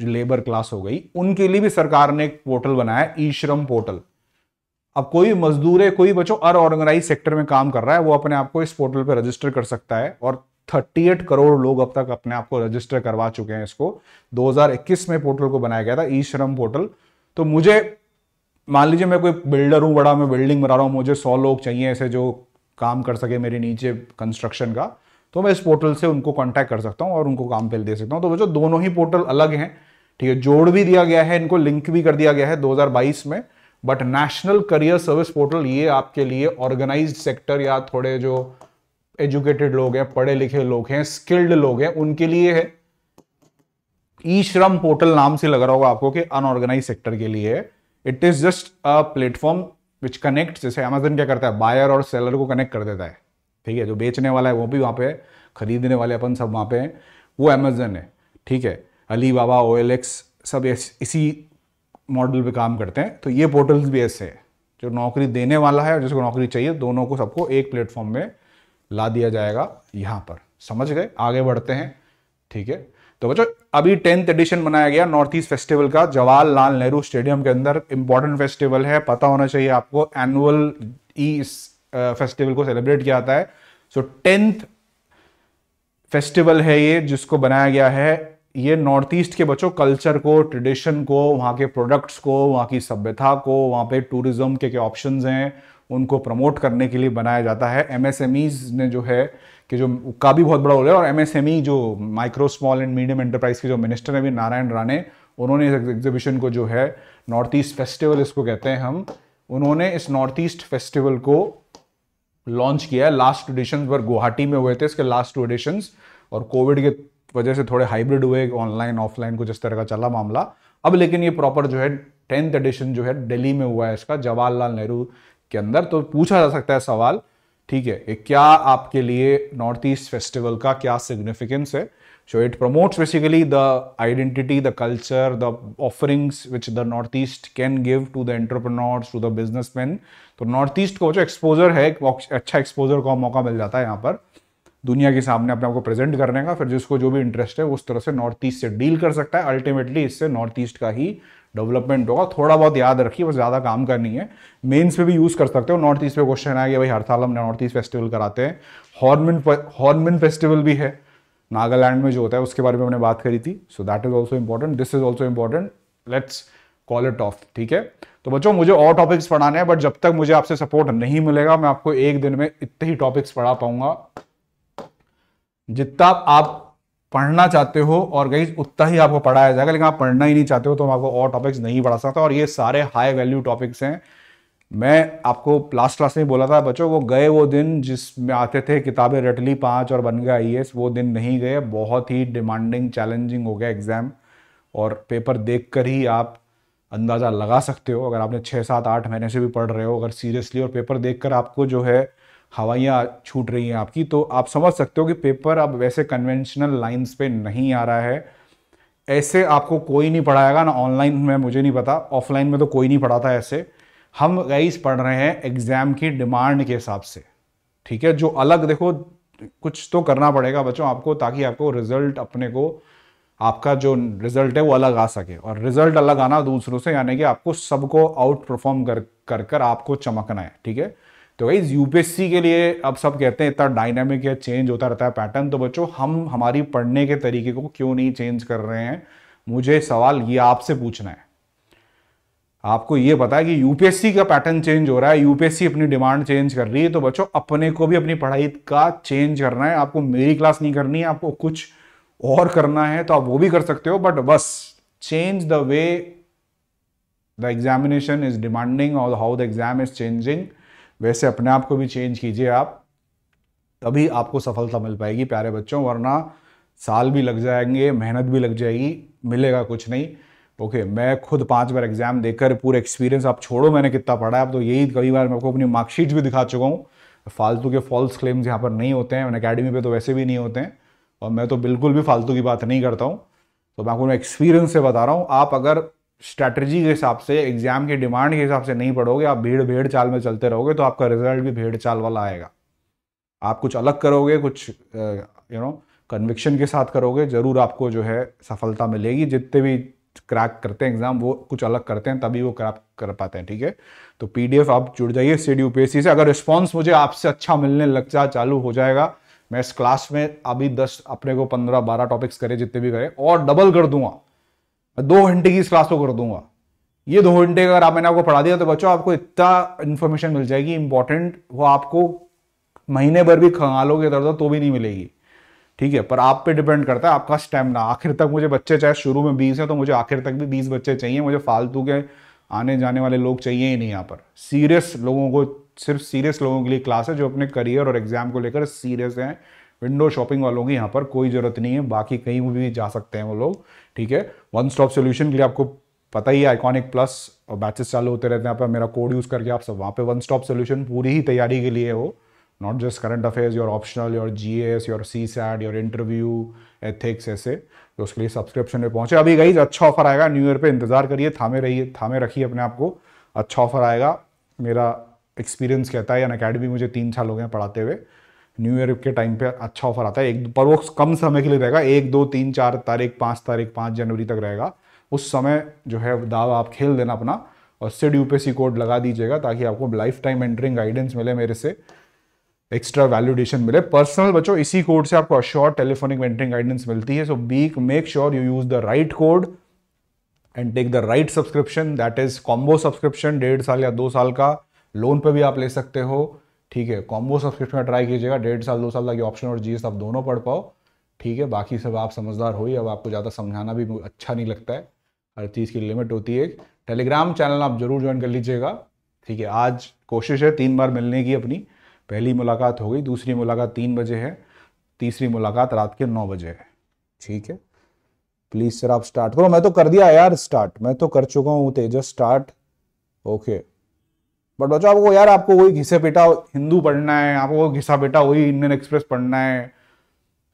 Speaker 1: लेबर क्लास हो गई, उनके लिए भी सरकार ने एक पोर्टल बनाया ई श्रम पोर्टल अब कोई मजदूर है, कोई बच्चों अनऑर्गेनाइज सेक्टर में काम कर रहा है, वो अपने आप को इस पोर्टल पर रजिस्टर कर सकता है, और 38 करोड़ लोग अब तक अपने आप को रजिस्टर करवा चुके हैं इसको। 2021 में पोर्टल को बनाया गया था ई श्रम पोर्टल तो मुझे, मान लीजिए मैं कोई बिल्डर हूँ, बड़ा, मैं बिल्डिंग बना रहा हूँ, मुझे सौ लोग चाहिए ऐसे जो काम कर सके मेरे नीचे कंस्ट्रक्शन का तो मैं इस पोर्टल से उनको कांटेक्ट कर सकता हूँ और उनको काम पे दे सकता हूँ। तो बच्चों, दोनों ही पोर्टल अलग हैं, ठीक है? जोड़ भी दिया गया है, इनको लिंक भी कर दिया गया है 2022 में but national career service portal ये आपके लिए ऑर्गेनाइज्ड सेक्टर या थोड़े जो एजुकेटेड लोग हैं, पढ़े लिखे लोग हैं स्किल्ड लोग हैं, उनके लिए है। ई श्रम पोर्टल नाम से लग रहा होगा आपको कि अनऑर्गेनाइज सेक्टर के लिए it is just a platform which connect जैसे अमेजन क्या करता है? बायर और सेलर को कनेक्ट कर देता है। ठीक है? जो बेचने वाला है, वो भी वहाँ पे खरीदने वाले अपन सब वहाँ पे हैं वो अमेजन है। ठीक है? Alibaba O L X सब इसी मॉडल पे काम करते हैं। तो ये पोर्टल्स भी ऐसे है, जो नौकरी देने वाला है और जिसको नौकरी चाहिए, दोनों को सबको एक प्लेटफॉर्म में ला दिया जाएगा यहाँ पर। समझ गए? आगे बढ़ते हैं। ठीक है? तो बच्चों, अभी टेंथ एडिशन बनाया गया नॉर्थ ईस्ट फेस्टिवल का जवाहरलाल नेहरू स्टेडियम के अंदर। इंपॉर्टेंट फेस्टिवल है, पता होना चाहिए आपको। एनुअल ई फेस्टिवल को सेलिब्रेट किया जाता है। सो टेंथ फेस्टिवल है ये, जिसको बनाया गया है। ये नॉर्थ ईस्ट के बच्चों कल्चर को ट्रेडिशन को, वहाँ के प्रोडक्ट्स को, वहाँ की सभ्यता को, वहाँ पे टूरिज़्म के क्या ऑप्शंस हैं, उनको प्रमोट करने के लिए बनाया जाता है। एमएसएमईज ने जो है कि जो का भी बहुत बड़ा रोल है और एमएसएमई जो micro small and medium enterprise के जो मिनिस्टर हैं भी नारायण राणे, उन्होंने इस एग्जीबिशन को जो है नॉर्थ ईस्ट फेस्टिवल इसको कहते हैं हम, उन्होंने इस नॉर्थ ईस्ट फेस्टिवल को लॉन्च किया है। लास्ट एडिशन पर गुवाहाटी में हुए थे, इसके लास्ट टू एडिशन और कोविड के वजह से थोड़े हाइब्रिड हुए ऑनलाइन ऑफलाइन कुछ इस तरह का चला मामला। अब लेकिन ये प्रॉपर जो है टेंथ एडिशन जो है दिल्ली में हुआ है इसका, जवाहरलाल नेहरू के अंदर। तो पूछा जा सकता है सवाल ठीक है, ये क्या आपके लिए नॉर्थ ईस्ट फेस्टिवल का क्या सिग्निफिकेंस है? So it promotes basically the identity the culture the offerings which the north east can give to the entrepreneurs to the businessman तो नॉर्थ ईस्ट को जो एक्सपोजर है अच्छा एक्सपोजर का मौका मिल जाता है यहाँ पर। दुनिया के सामने अपने आप को प्रेजेंट करने का, फिर जिसको जो भी इंटरेस्ट है उस तरह से नॉर्थ ईस्ट से डील कर सकता है। अल्टीमेटली इससे नॉर्थ ईस्ट का ही डेवलपमेंट होगा। थोड़ा बहुत याद रखिए, बस ज़्यादा काम करनी है। मेन्स पे भी यूज़ कर सकते हो। नॉर्थ ईस्ट पे क्वेश्चन आया कि भाई हर साल हम नॉर्थ ईस्ट फेस्टिवल कराते हैं। हॉर्मिन हॉर्मिन फेस्टिवल भी है। नागालैंड में जो होता है, उसके बारे में हमने बात करी थी। So that is also important this is also important let's call it off ठीक है? तो बच्चों, मुझे और टॉपिक्स पढ़ाने हैं बट जब तक मुझे आपसे सपोर्ट नहीं मिलेगा, मैं आपको एक दिन में इतने ही टॉपिक्स पढ़ा पाऊँगा। जितना आप पढ़ना चाहते हो और गई उतना ही आपको पढ़ाया जाएगा, लेकिन आप पढ़ना ही नहीं चाहते हो तो मैं आपको और टॉपिक्स नहीं पढ़ा सकता। और ये सारे हाई वैल्यू टॉपिक्स हैं। मैं आपको लास्ट क्लास में बोला था, बच्चों, वो गए वो दिन जिसमें आते थे किताबें रट ली पाँच और बन गया आई वो दिन नहीं गए। बहुत ही डिमांडिंग चैलेंजिंग हो गया एग्ज़ाम और पेपर देख कर ही आप अंदाज़ा लगा सकते हो। अगर आपने छः सात आठ महीने से भी पढ़ रहे हो, अगर सीरियसली और पेपर देख आपको जो है हवाइयाँ छूट रही हैं आपकी तो आप समझ सकते हो कि पेपर अब वैसे कन्वेंशनल लाइंस पे नहीं आ रहा है। ऐसे आपको कोई नहीं पढ़ाएगा, ना ऑनलाइन में, मुझे नहीं पता। ऑफलाइन में तो कोई नहीं पढ़ाता ऐसे। हम गाइस पढ़ रहे हैं एग्ज़ाम की डिमांड के हिसाब से। ठीक है? जो अलग देखो, कुछ तो करना पड़ेगा बच्चों आपको, ताकि आपको रिज़ल्ट अपने को, आपका जो रिज़ल्ट है वो अलग आ सके। और रिज़ल्ट अलग आना दूसरों से, यानी कि आपको सबको आउट परफॉर्म कर कर कर आपको चमकना है। ठीक है? तो भाई यूपीएससी के लिए अब सब कहते हैं, इतना डायनामिक है चेंज होता रहता है पैटर्न तो बच्चों, हम हमारी पढ़ने के तरीके को क्यों नहीं चेंज कर रहे हैं? मुझे सवाल ये आपसे पूछना है। आपको ये पता है कि यूपीएससी का पैटर्न चेंज हो रहा है यूपीएससी अपनी डिमांड चेंज कर रही है तो बच्चों, अपने को भी अपनी पढ़ाई का चेंज करना है। आपको मेरी क्लास नहीं करनी है, आपको कुछ और करना है तो आप वो भी कर सकते हो बट बस change the way the examination is demanding और how the exam is changing वैसे अपने आप को भी चेंज कीजिए आप तभी आपको सफलता मिल पाएगी प्यारे बच्चों वरना साल भी लग जाएँगे मेहनत भी लग जाएगी मिलेगा कुछ नहीं। ओके okay, मैं खुद पाँच बार एग्ज़ाम देकर पूरा एक्सपीरियंस आप छोड़ो मैंने कितना पढ़ा है अब तो यही कई बार मैं आपको अपनी मार्कशीट भी दिखा चुका हूँ। फालतू के फॉल्स क्लेम्स यहाँ पर नहीं होते हैं अकेडमी पे तो वैसे भी नहीं होते हैं और मैं तो बिल्कुल भी फालतू की बात नहीं करता हूँ। तो मैं आपको एक्सपीरियंस से बता रहा हूँ आप अगर स्ट्रैटेजी के हिसाब से, एग्ज़ाम की डिमांड के हिसाब से नहीं पढ़ोगे, आप भीड़ भेड़ चाल में चलते रहोगे तो आपका रिज़ल्ट भी भेड़ चाल वाला आएगा। आप कुछ अलग करोगे, कुछ यू नो कन्विक्शन के साथ करोगे, ज़रूर आपको जो है सफलता मिलेगी। जितने भी क्रैक करते हैं एग्ज़ाम, वो कुछ अलग करते हैं, तभी वो क्रैक कर पाते हैं, ठीक है? तो पीडीएफ आप जुड़ जाइए सी डी से। अगर रिस्पॉन्स मुझे आपसे अच्छा मिलने लग जा, चालू हो जाएगा, मैं इस क्लास में अभी दस, अपने को पंद्रह, बारह टॉपिक्स करे, जितने भी करे, और डबल कर दूँगा। मैं दो घंटे की इस क्लास को कर दूँगा। ये दो घंटे अगर आप मैंने आपको पढ़ा दिया तो बच्चों, आपको इतना इन्फॉर्मेशन मिल जाएगी इंपॉर्टेंट वो आपको महीने भर भी खंगालोगे इधर उधर तो भी नहीं मिलेगी। ठीक है, पर आप पे डिपेंड करता है आपका स्टेमिना आखिर तक मुझे बच्चे चाहे शुरू में बीस है तो मुझे आखिर तक भी बीस बच्चे चाहिए। मुझे फालतू के आने जाने वाले लोग चाहिए ही नहीं यहाँ पर। सीरियस लोगों को, सिर्फ़ सीरियस लोगों के लिए क्लास है, जो अपने करियर और एग्ज़ाम को लेकर सीरियस हैं। विंडो शॉपिंग वालों की यहाँ पर कोई ज़रूरत नहीं है, बाकी कहीं भी जा सकते हैं वो लोग, ठीक है? वन स्टॉप सोल्यूशन के लिए आपको पता ही है आइकॉनिक प्लस और बैचेस चालू होते रहते हैं पर मेरा कोड यूज़ करके आप सब वहाँ पे वन स्टॉप सोल्यूशन पूरी ही तैयारी के लिए हो। Not just current affairs your optional your G S your CSAT your interview ethics ऐसे। तो उसके लिए सब्सक्रिप्शन में पहुँचे। अभी गई अच्छा ऑफ़र आएगा न्यू ईयर पर इंतज़ार करिए, थामे रहिए, थामे रखिए अपने आप को। अच्छा ऑफ़र आएगा, मेरा एक्सपीरियंस कहता है या अकेडमी मुझे तीन साल हो गए पढ़ाते हुए। न्यू ईयर के टाइम पे अच्छा ऑफ़र आता है। एक पर वो कम समय के लिए रहेगा। एक, दो, तीन, चार तारीख, पाँच तारीख, पाँच जनवरी तक रहेगा। उस समय जो है दावा आप खेल देना अपना और सिड यूपीएससी कोड लगा दीजिएगा ताकि आपको लाइफ टाइम एंटरिंग गाइडेंस मिले मेरे से। एक्स्ट्रा वैल्यूडेशन मिले। पर्सनल बच्चों, इसी कोड से आपको अश्योर टेलीफोनिक एंटरिंग गाइडेंस मिलती है। So be make sure you use the right code and take the right subscription that is combo subscription डेढ़ साल या दो साल का। लोन पे भी आप ले सकते हो। ठीक है कॉम्बो सब्सक्रिप्शन में ट्राई कीजिएगा, डेढ़ साल, दो साल तक ऑप्शन और जीएस आप दोनों पढ़ पाओ, ठीक है, बाकी सब आप समझदार हो ही, अब आपको ज़्यादा समझाना भी अच्छा नहीं लगता है, हर चीज़ की लिमिट होती है टेलीग्राम चैनल आप ज़रूर ज्वाइन कर लीजिएगा, ठीक है, आज कोशिश है तीन बार मिलने की अपनी, पहली मुलाकात हो गई, दूसरी मुलाकात तीन बजे है, तीसरी मुलाकात रात के नौ बजे है, ठीक है प्लीज़ सर आप स्टार्ट करो, मैं तो कर दिया यार स्टार्ट मैं तो कर चुका हूँ तेजस स्टार्ट ओके बट बच्चों, आपको यार, आपको वही घिसे पेटा हिंदू पढ़ना है, आपको घिसा पेटा वही इंडियन एक्सप्रेस पढ़ना है,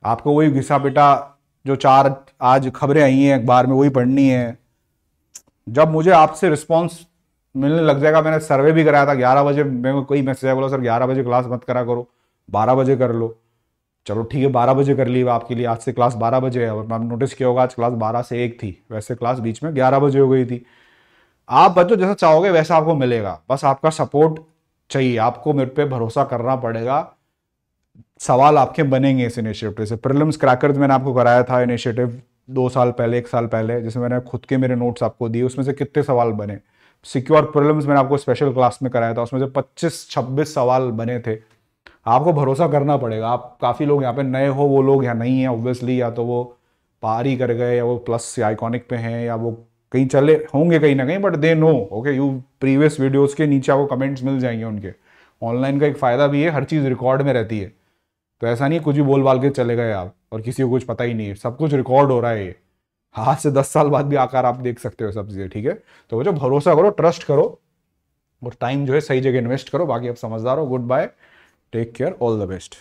Speaker 1: आपको वही घिसा पेटा जो चार आज खबरें आई हैं अखबार में वही पढ़नी है। जब मुझे आपसे रिस्पॉन्स मिलने लग जाएगा, मैंने सर्वे भी कराया था, ग्यारह बजे मेरे कोई मैसेज आया, बोला, सर, ग्यारह बजे क्लास मत करा करो, बारह बजे कर लो। चलो, ठीक है, बारह बजे कर ली आपके लिए, आज से क्लास बारह बजे है, और नोटिस किया होगा, आज क्लास बारह से एक थी, वैसे क्लास बीच में ग्यारह बजे हो गई थी। आप बच्चों, जैसा चाहोगे वैसा आपको मिलेगा। बस आपका सपोर्ट चाहिए। आपको मेरे पे भरोसा करना पड़ेगा। सवाल आपके बनेंगे इस इनिशिएटिव से। प्रिलिम्स क्रैकर्स मैंने आपको कराया था इनिशिएटिव दो साल पहले, एक साल पहले। जिसमें मैंने खुद के मेरे नोट्स आपको दिए, उसमें से कितने सवाल बने? सिक्योर प्रिलिम्स मैंने आपको स्पेशल क्लास में कराया था। उसमें से 25 26 सवाल बने थे। आपको भरोसा करना पड़ेगा। आप काफ़ी लोग यहाँ पे नए हो, वो लोग यहाँ नहीं है ऑब्वियसली या तो वो पार ही कर गए, या वो प्लस आइकॉनिक पे हैं, या वो कहीं चले होंगे कहीं ना कहीं but they know okay you previous videos के नीचे आपको कमेंट्स मिल जाएँगे उनके। ऑनलाइन का एक फ़ायदा भी है, हर चीज़ रिकॉर्ड में रहती है। तो ऐसा नहीं कुछ भी बोल बाल के चले गए आप, और किसी को कुछ पता ही नहीं है। सब कुछ रिकॉर्ड हो रहा है ये। हाथ से दस साल बाद भी आकार आप देख सकते हो सब चीज़ें, ठीक है? तो जो भरोसा करो ट्रस्ट करो, और टाइम जो है सही जगह इन्वेस्ट करो। बाकी आप समझदार हो goodbye take care all the best